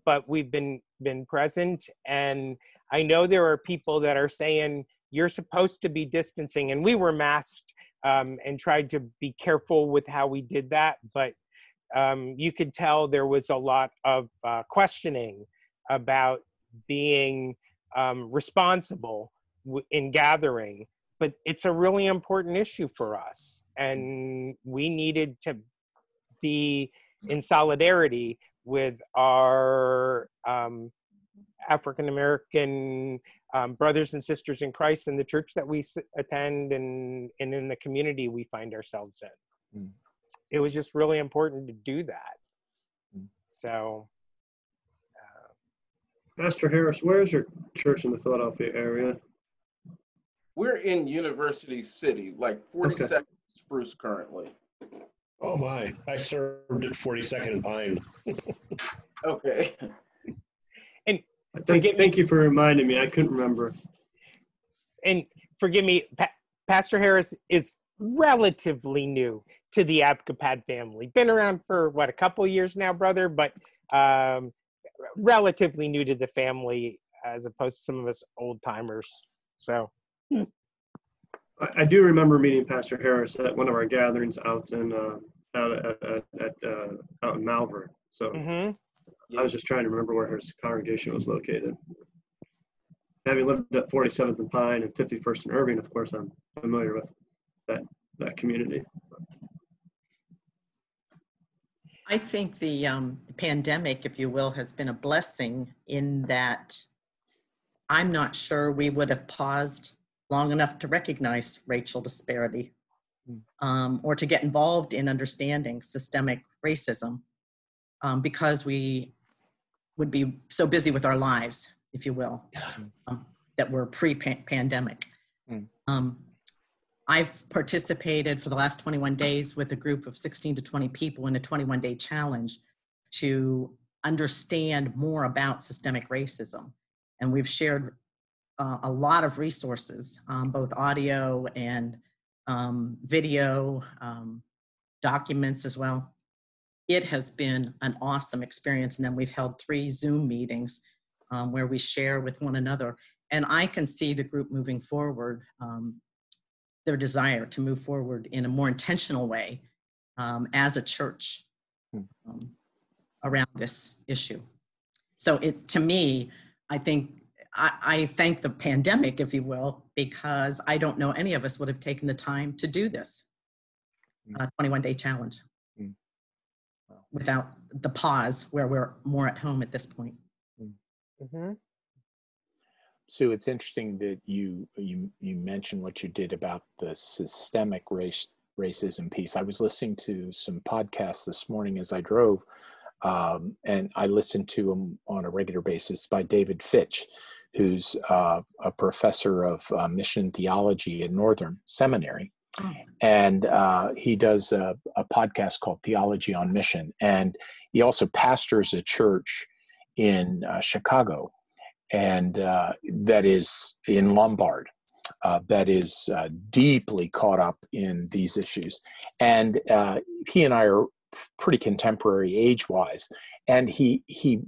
but we've been been present. And I know there are people that are saying you're supposed to be distancing, and we were masked um, and tried to be careful with how we did that. But um, you could tell there was a lot of uh, questioning about being um, responsible in gathering. But it's a really important issue for us, and we needed to be in solidarity with our um, African American um, brothers and sisters in Christ in the church that we s- attend and, and in the community we find ourselves in. Mm. It was just really important to do that. Mm. So, Pastor Harris, where is your church in the Philadelphia area? We're in University City, like 42nd Spruce currently. Oh my, I served at 42nd and Pine. Okay. And Thank, Forgive me. thank you for reminding me. I couldn't remember. and forgive me, pa- Pastor Harris is relatively new to the ABCOPAD family. Been around for what a couple years now, brother, but um, relatively new to the family as opposed to some of us old timers. So I, I do remember meeting Pastor Harris at one of our gatherings out in uh, out at, at, at uh, out in Malvern. So mhm. I was just trying to remember where his congregation was located. Having lived at 47th and Pine and 51st and Irving, of course, I'm familiar with that that community. I think the um, pandemic, if you will, has been a blessing in that I'm not sure we would have paused long enough to recognize racial disparity um, or to get involved in understanding systemic racism um, because we would be so busy with our lives, if you will, um, that were pre-pandemic. Mm. Um, I've participated for the last 21 days with a group of 16 to 20 people in a 21 day challenge to understand more about systemic racism. And we've shared uh, a lot of resources, um, both audio and um, video, um, documents as well. It has been an awesome experience. And then we've held three Zoom meetings um, where we share with one another. And I can see the group moving forward um, their desire to move forward in a more intentional way um, as a church Hmm. around this issue. So it, to me, I think, I, I thank the pandemic, if you will, because I don't know any of us would have taken the time to do this Hmm. uh, 21 day challenge Hmm. Wow. without the pause where we're more at home at this point. Mhm. Sue, it's interesting that you you you mentioned what you did about the systemic race racism piece. I was listening to some podcasts this morning as I drove, um, and I listened to them on a regular basis by David Fitch, who's uh, a professor of uh, mission theology at Northern Seminary, and uh, he does a, a podcast called Theology on Mission, and he also pastors a church in uh, Chicago. And uh, that is in Lombard, uh, that is uh, deeply caught up in these issues. And uh, he and I are pretty contemporary age-wise, and he he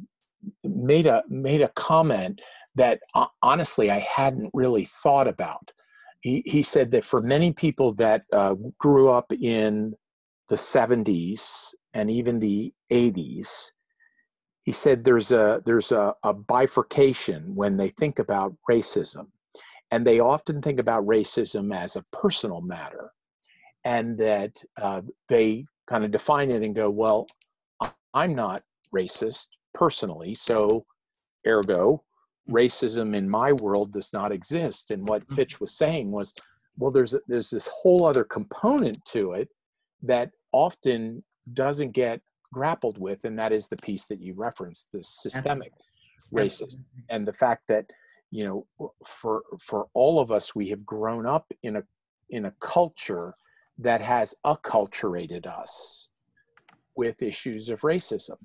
made a made a comment that uh, honestly I hadn't really thought about. He he said that for many people that uh, grew up in the 70s and even the 80s he said there's a there's a, a, bifurcation when they think about racism and they often think about racism as a personal matter and that uh, they kind of define it and go well i'm not racist personally so ergo racism in my world does not exist. And what mm-hmm. fitch was saying was well there's a, there's this whole other component to it that often doesn't get grappled with, and that is the piece that you referenced, the systemic racism, and the fact that you know, for for all of us, we have grown up in a in a culture that has acculturated us with issues of racism,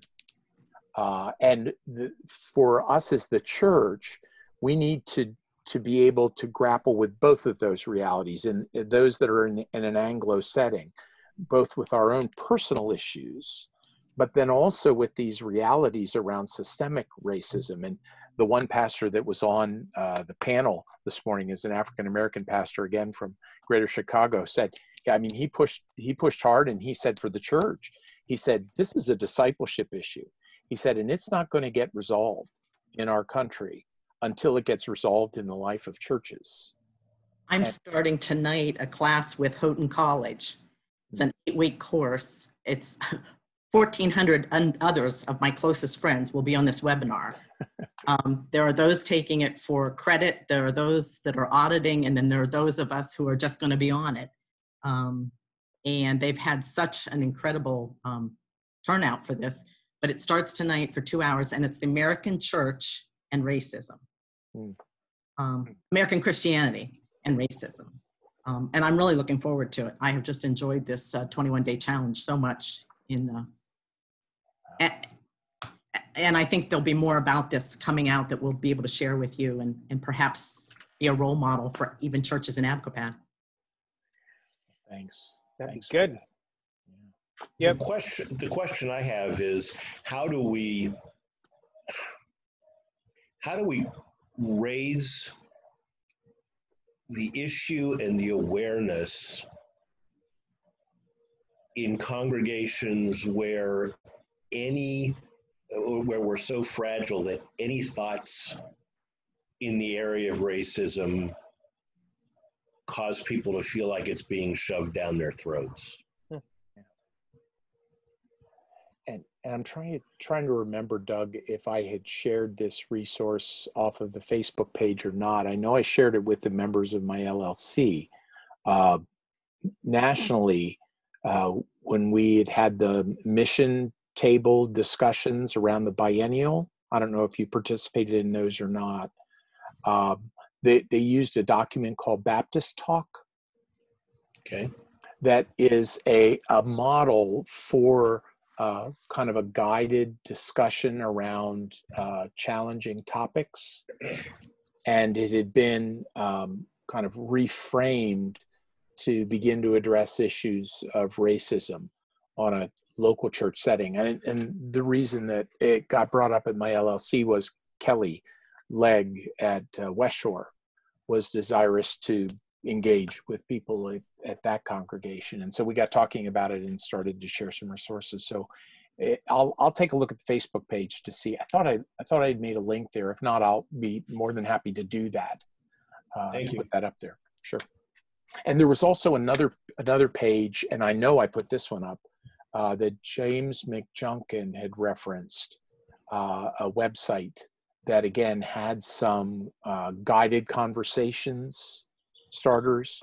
uh, and the, for us as the church, we need to to be able to grapple with both of those realities, and those that are in, in an Anglo setting, both with our own personal issues but then also with these realities around systemic racism. And the one pastor that was on uh, the panel this morning is an African American pastor, again from Greater Chicago, said, I mean, he pushed he pushed hard, and he said for the church, he said this is a discipleship issue. He said, and it's not going to get resolved in our country until it gets resolved in the life of churches." I'm And- starting tonight a class with Houghton College. It's an eight-week course. It's 1,400 and others of my closest friends will be on this webinar. Um, there are those taking it for credit. There are those that are auditing, and then there are those of us who are just going to be on it. Um, and they've had such an incredible um, turnout for this. But it starts tonight for two hours, and it's the American Church and racism, Hmm. um, American Christianity and racism. Um, and I'm really looking forward to it. I have just enjoyed this 21 day challenge so much in uh, a- and I think there'll be more about this coming out that we'll be able to share with you and, and perhaps be a role model for even churches in ABCOPAD. Thanks. That'd be Thanks for good. Yeah. The question, the question I have is, how do we, how do we raise the issue and the awareness in congregations where any where we're so fragile that any thoughts in the area of racism cause people to feel like it's being shoved down their throats. And, I'm trying to trying to remember, Doug, if I had shared this resource off of the Facebook page or not. I know I shared it with the members of my LLC. Uh, nationally, uh, when we had had the mission table discussions around the biennial, I don't know if you participated in those or not. Uh, they, they used a document called Baptist Talk. Okay. That is a, a model for uh, kind of a guided discussion around uh, challenging topics. And it had been um, kind of reframed to begin to address issues of racism on a local church setting. And, and the reason that it got brought up at my LLC was Kelly Legg at uh, West Shore was desirous to engage with people at, at, that congregation. And so we got talking about it and started to share some resources. So it, eh, I'll, I'll take a look at the Facebook page to see. I thought I, I thought I'd made a link there. If not, I'll be more than happy to do that. Uh, Thank you. Put that up there. Sure. And there was also another another page, and I know I put this one up uh, that James McJunkin had referenced, uh, a website that again had some uh, guided conversations starters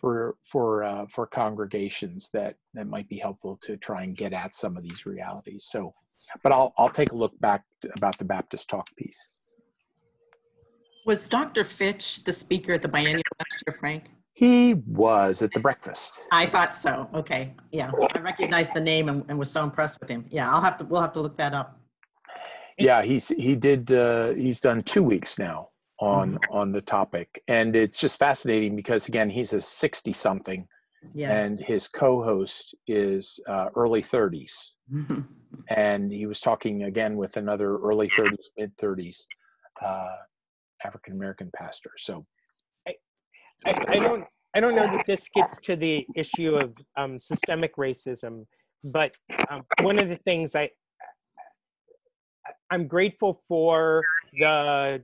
for for uh, for congregations that that might be helpful to try and get at some of these realities. So, but I'll I'll take a look back about the Baptist talk piece. Was Dr. Fitch the speaker at the biennial last year, Frank? He was at the breakfast. I thought so. Okay, yeah, I recognized the name and, and was so impressed with him. Yeah, I'll have to. We'll have to look that up. Yeah, he's he did. Uh, he's done two weeks now on mm-hmm. on the topic, and it's just fascinating because again, he's a sixty something, yeah. and his co-host is uh, early 30s and he was talking again with another early thirties, mid thirties uh, African American pastor. So I, I, I, don't I don't know that this gets to the issue of um, systemic racism, but um, one of the things I I'm grateful for the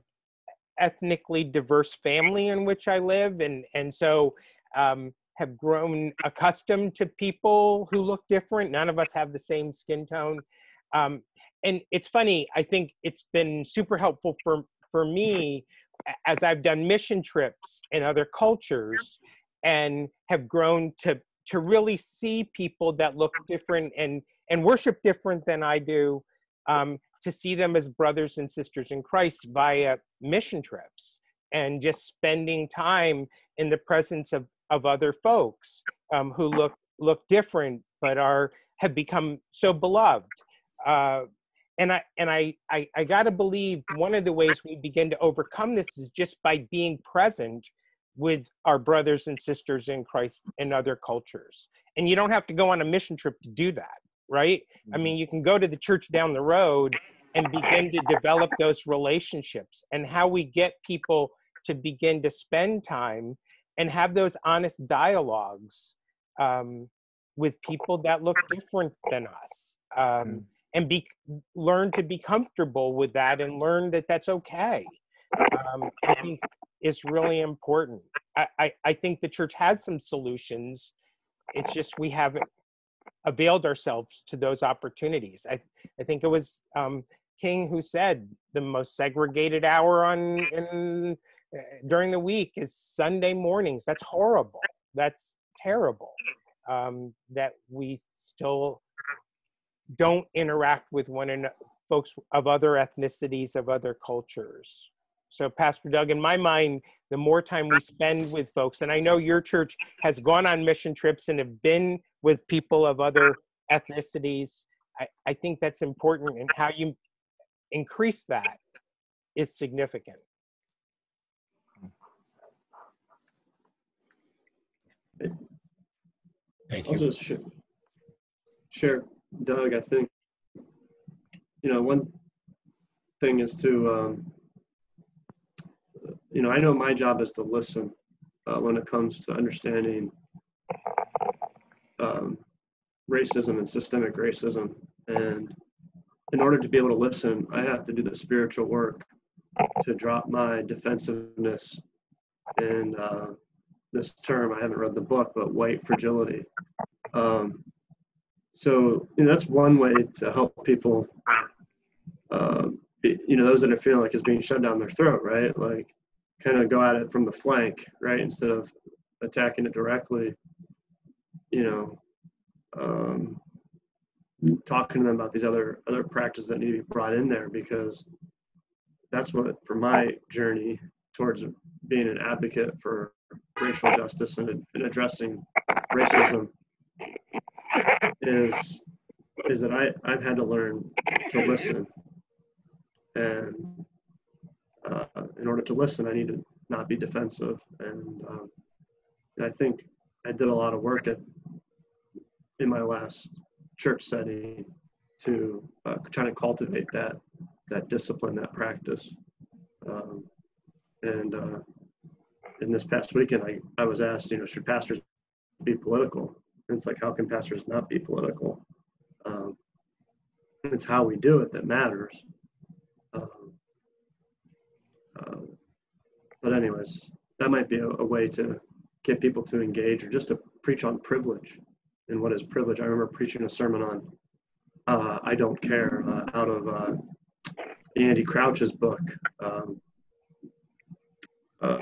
ethnically diverse family in which I live, and and so um, have grown accustomed to people who look different. None of us have the same skin tone, um, and it's funny. I think it's been super helpful for for me as I've done mission trips in other cultures and have grown to to really see people that look different and and worship different than I do. Um, to see them as brothers and sisters in Christ via mission trips and just spending time in the presence of, of other folks um, who look look different but are have become so beloved. Uh, and I and I, I I gotta believe one of the ways we begin to overcome this is just by being present with our brothers and sisters in Christ in other cultures. And you don't have to go on a mission trip to do that, right? I mm-hmm. mean, you can go to the church down the road and begin to develop those relationships and how we get people to begin to spend time and have those honest dialogues um, with people that look different than us um, mm. and be learn to be comfortable with that and learn that that's okay. Um, i think is really important. I, I, I think the church has some solutions. It's just we haven't availed ourselves to those opportunities. I, I think it was um, King who said the most segregated hour on in, uh, during the week is Sunday mornings. That's horrible. That's terrible. Um, that we still don't interact with one another, folks of other ethnicities, of other cultures. So, Pastor Doug, in my mind, the more time we spend with folks, and I know your church has gone on mission trips and have been with people of other ethnicities. I, I think that's important and how you increase that is significant. Thank I'll you. just share, share, Doug, I think, you know, one thing is to um, you know, I know my job is to listen uh, when it comes to understanding um, racism and systemic racism. And in order to be able to listen, I have to do the spiritual work to drop my defensiveness and uh, this term. I haven't read the book, but white fragility. Um, so you know, that's one way to help people. Uh, be, you know, those that are feeling like it's being shut down their throat, right? Like, kind of go at it from the flank, right, instead of attacking it directly. You know, um, talking to them about these other other practices that need to be brought in there because that's what for my journey towards being an advocate for racial justice and, and addressing racism is is that I, I've had to learn to listen. And uh, in order to listen, I need to not be defensive. And, um, and I think I did a lot of work at, in my last church setting to uh, try to cultivate that that discipline, that practice. Um, and uh, in this past weekend, I, I was asked, you know, should pastors be political? And it's like, how can pastors not be political? Um, it's how we do it that matters. Um, uh, but anyways, that might be a, a, way to get people to engage or just to preach on privilege and what is privilege. I remember preaching a sermon on uh, I Don't Care uh, out of uh, Andy Crouch's book. Um, uh,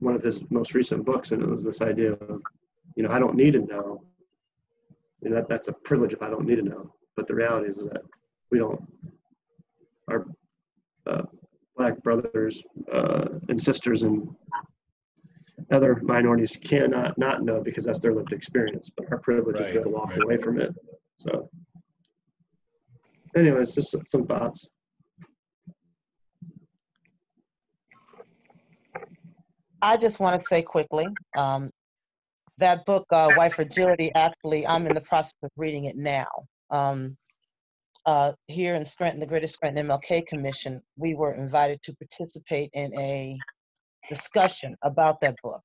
one of his most recent books, and it was this idea of, you know, I don't need to know. And that, that's a privilege if I don't need to know. But the reality is that we don't, our uh, black brothers uh, and sisters and other minorities cannot not know because that's their lived experience. But our privilege right, is to walk right. away from it. So, anyways, just some thoughts. I just want to say quickly um, that book, uh, White Fragility, actually, I'm in the process of reading it now. Um, uh, here in Scranton, the Greater Scranton MLK Commission, we were invited to participate in a discussion about that book.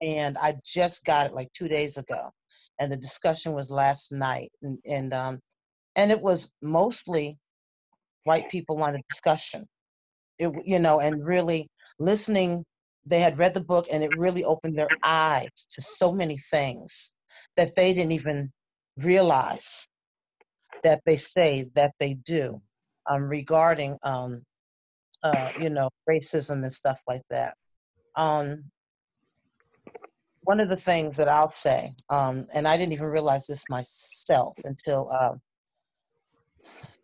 And I just got it like two days ago. And the discussion was last night. And, and, um, and it was mostly white people on a discussion. It, you know, and really listening they had read the book and it really opened their eyes to so many things that they didn't even realize that they say that they do um, regarding um, uh, you know racism and stuff like that. Um, one of the things that i'll say um, and i didn't even realize this myself until uh,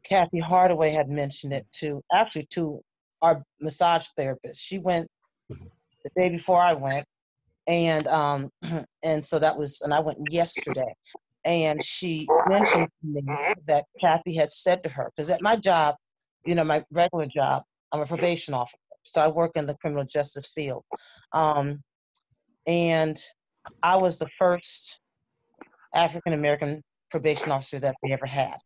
kathy hardaway had mentioned it to actually to our massage therapist. She went mm-hmm. the day before I went, and um, and so that was, and I went yesterday, and she mentioned to me that Kathy had said to her, because at my job, you know, my regular job, I'm a probation officer, so I work in the criminal justice field, um, and I was the first African American probation officer that they ever had.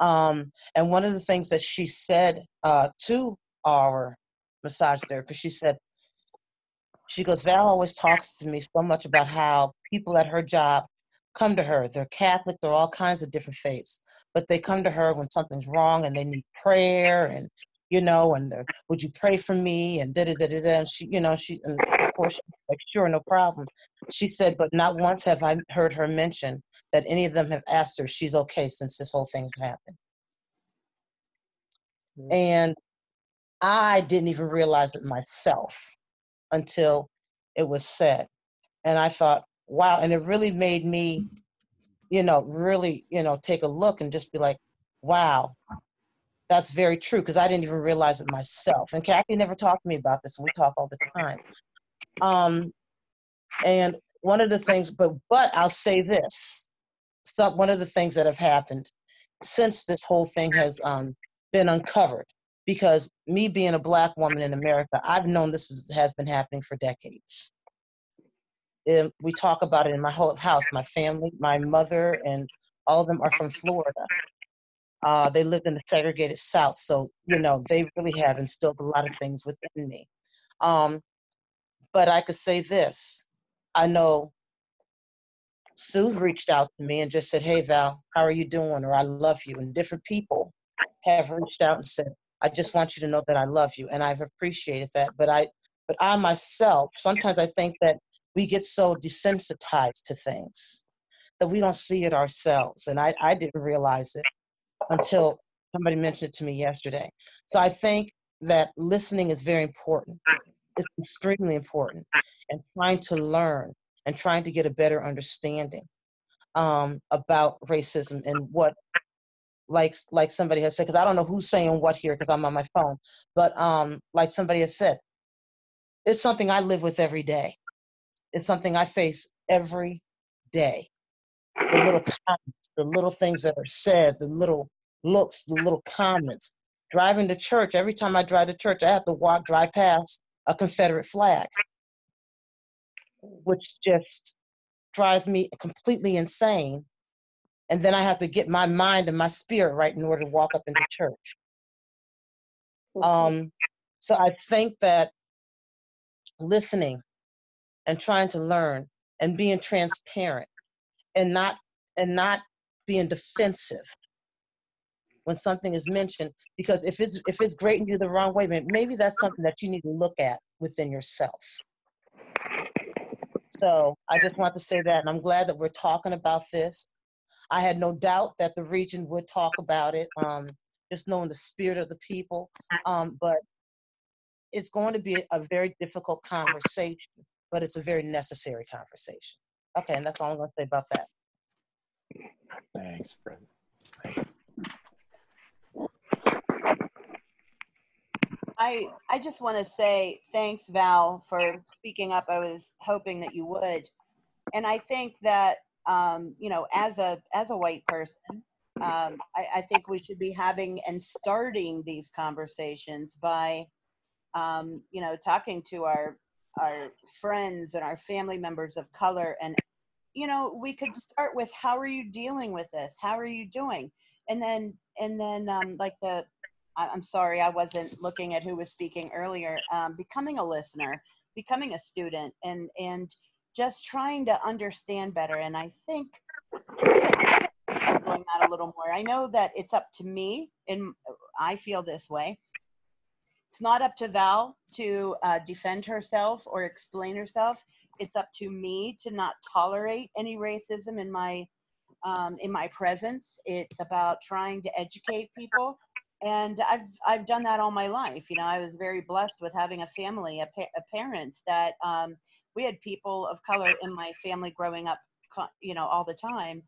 Um, and one of the things that she said uh, to our massage therapist. She said, she goes, Val always talks to me so much about how people at her job come to her. They're Catholic, they're all kinds of different faiths, but they come to her when something's wrong and they need prayer and you know, and they're, would you pray for me? And da da da da. And she, you know, she, and of course, like, sure, no problem. She said, but not once have I heard her mention that any of them have asked her she's okay since this whole thing has happened. Mm-hmm. And I didn't even realize it myself until it was said. And I thought, wow. And it really made me, you know, really, you know, take a look and just be like, wow, that's very true. Because I didn't even realize it myself. And Kathy never talked to me about this. And we talk all the time. Um, and one of the things, but but I'll say this: some one of the things that have happened since this whole thing has um, been uncovered because me being a black woman in America, I've known this has been happening for decades. And we talk about it in my whole house. My family, my mother, and all of them are from Florida. Uh, they lived in the segregated South, so you know they really have instilled a lot of things within me. Um, but I could say this: I know Sue reached out to me and just said, "Hey Val, how are you doing?" or "I love you," and different people have reached out and said, "I just want you to know that I love you," and I've appreciated that. But I, but I myself, sometimes I think that we get so desensitized to things that we don't see it ourselves, and I, I didn't realize it until somebody mentioned it to me yesterday. So I think that listening is very important. It's extremely important, and trying to learn and trying to get a better understanding um, about racism and what, like like somebody has said, because I don't know who's saying what here because I'm on my phone, but um, like somebody has said, it's something I live with every day. It's something I face every day. The little comments, the little things that are said, the little looks, the little comments. Driving to church, every time I drive to church, I have to walk, drive past a Confederate flag, which just drives me completely insane. And then I have to get my mind and my spirit right in order to walk up into church. Um, so I think that listening and trying to learn and being transparent and not and not being defensive when something is mentioned because if it's if it's grating you the wrong way maybe that's something that you need to look at within yourself. So i just want to say that and i'm glad that we're talking about this. I had no doubt that the region would talk about it um, just knowing the spirit of the people um, but it's going to be a very difficult conversation but it's a very necessary conversation okay and that's all i'm going to say about that Thanks, Fred. Thanks. I I just want to say thanks, Val, for speaking up. I was hoping that you would, and I think that um, you know, as a as a white person, um, I, I think we should be having and starting these conversations by, um, you know, talking to our our friends and our family members of color, and you know, we could start with how are you dealing with this? How are you doing? And then and then um, like the I'm sorry, I wasn't looking at who was speaking earlier. Um, becoming a listener, becoming a student, and and just trying to understand better. And I think doing that a little more. I know that it's up to me, and I feel this way. It's not up to Val to uh, defend herself or explain herself. It's up to me to not tolerate any racism in my um, in my presence. It's about trying to educate people and I've I've done that all my life. You know, I was very blessed with having a family, a, pa- a parents that um, we had people of color in my family growing up, you know, all the time,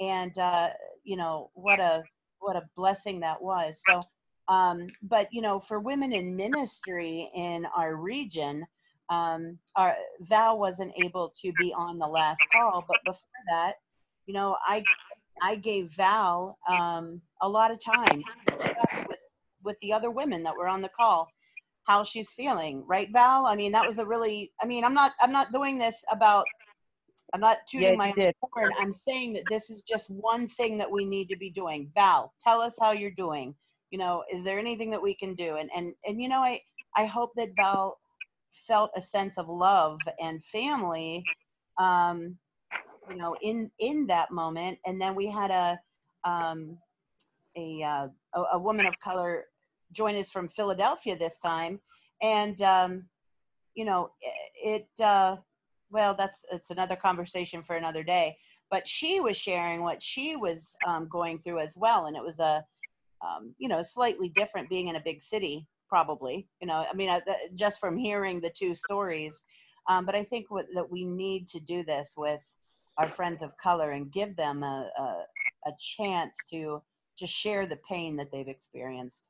and uh, you know what a what a blessing that was. So, um, but you know, for women in ministry in our region, um, our Val wasn't able to be on the last call, but before that, you know, I I gave Val um, a lot of time to discuss with, with the other women that were on the call how she's feeling, right, Val? I mean, that was a really. I mean, I'm not. I'm not doing this about. I'm not tooting Yeah, my own horn. I'm saying that this is just one thing that we need to be doing. Val, tell us how you're doing. You know, is there anything that we can do? And and and you know, I I hope that Val felt a sense of love and family um, you know in in that moment. And then we had a um a uh, a, a woman of color join us from philadelphia this time. And um you know it, it uh well that's it's another conversation for another day. But she was sharing what she was um, going through as well. And it was a um, you know slightly different being in a big city probably you know i mean I, th- just from hearing the two stories um, but i think what, that we need to do this with our friends of color and give them a, a, a chance to just share the pain that they've experienced.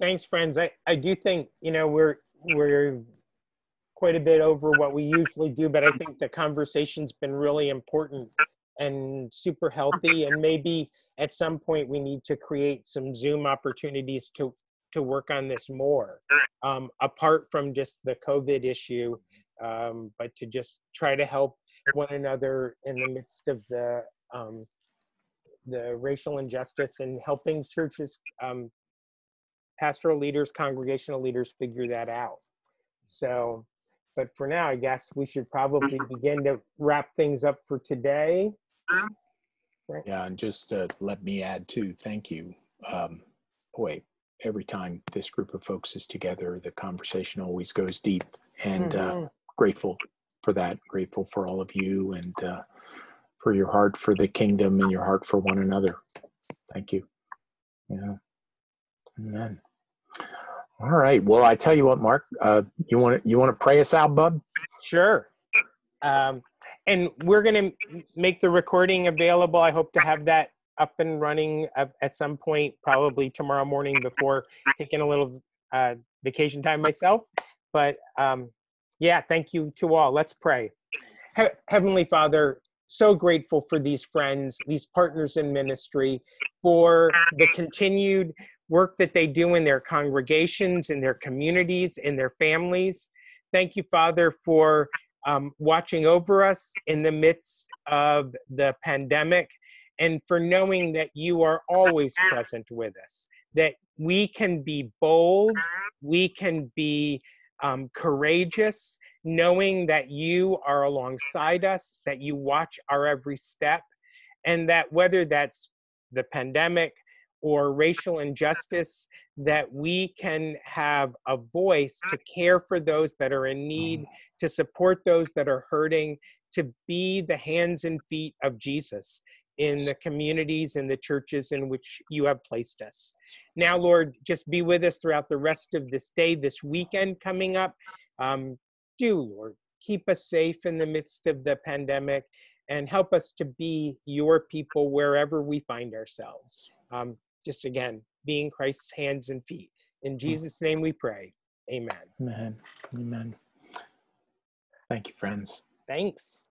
Thanks, friends. I, I do think, you know, we're we're quite a bit over what we usually do, but I think the conversation's been really important and super healthy. And maybe at some point we need to create some Zoom opportunities to to work on this more, um, apart from just the COVID issue. um, but to just try to help one another in the midst of the um, the racial injustice and helping churches, um, pastoral leaders, congregational leaders figure that out. So, but for now, I guess we should probably begin to wrap things up for today. Yeah, and just uh, let me add too, thank you. Um, boy, every time this group of folks is together, the conversation always goes deep and uh, Mhm. grateful for that. Grateful for all of you and uh, for your heart for the kingdom and your heart for one another. Thank you. Yeah. Amen. All right. Well, I tell you what, Mark, uh, you want to you want to pray us out, bub? Sure. Um, and we're going to make the recording available. I hope to have that up and running at, some point, probably tomorrow morning before taking a little uh, vacation time myself. But um, yeah, thank you to all. Let's pray. He- Heavenly Father, so grateful for these friends, these partners in ministry, for the continued work that they do in their congregations, in their communities, in their families. Thank you, Father, for um, watching over us in the midst of the pandemic and for knowing that you are always present with us, that we can be bold, we can be um, courageous, knowing that you are alongside us, that you watch our every step, and that whether that's the pandemic or racial injustice, that we can have a voice to care for those that are in need, to support those that are hurting, to be the hands and feet of Jesus in the communities and the churches in which you have placed us. Now, Lord, just be with us throughout the rest of this day, this weekend coming up. Um, do, Lord, keep us safe in the midst of the pandemic and help us to be your people wherever we find ourselves. Um, just again, being Christ's hands and feet. In hmm. Jesus' name we pray. Amen. Amen. Amen. Thank you, friends. Thanks.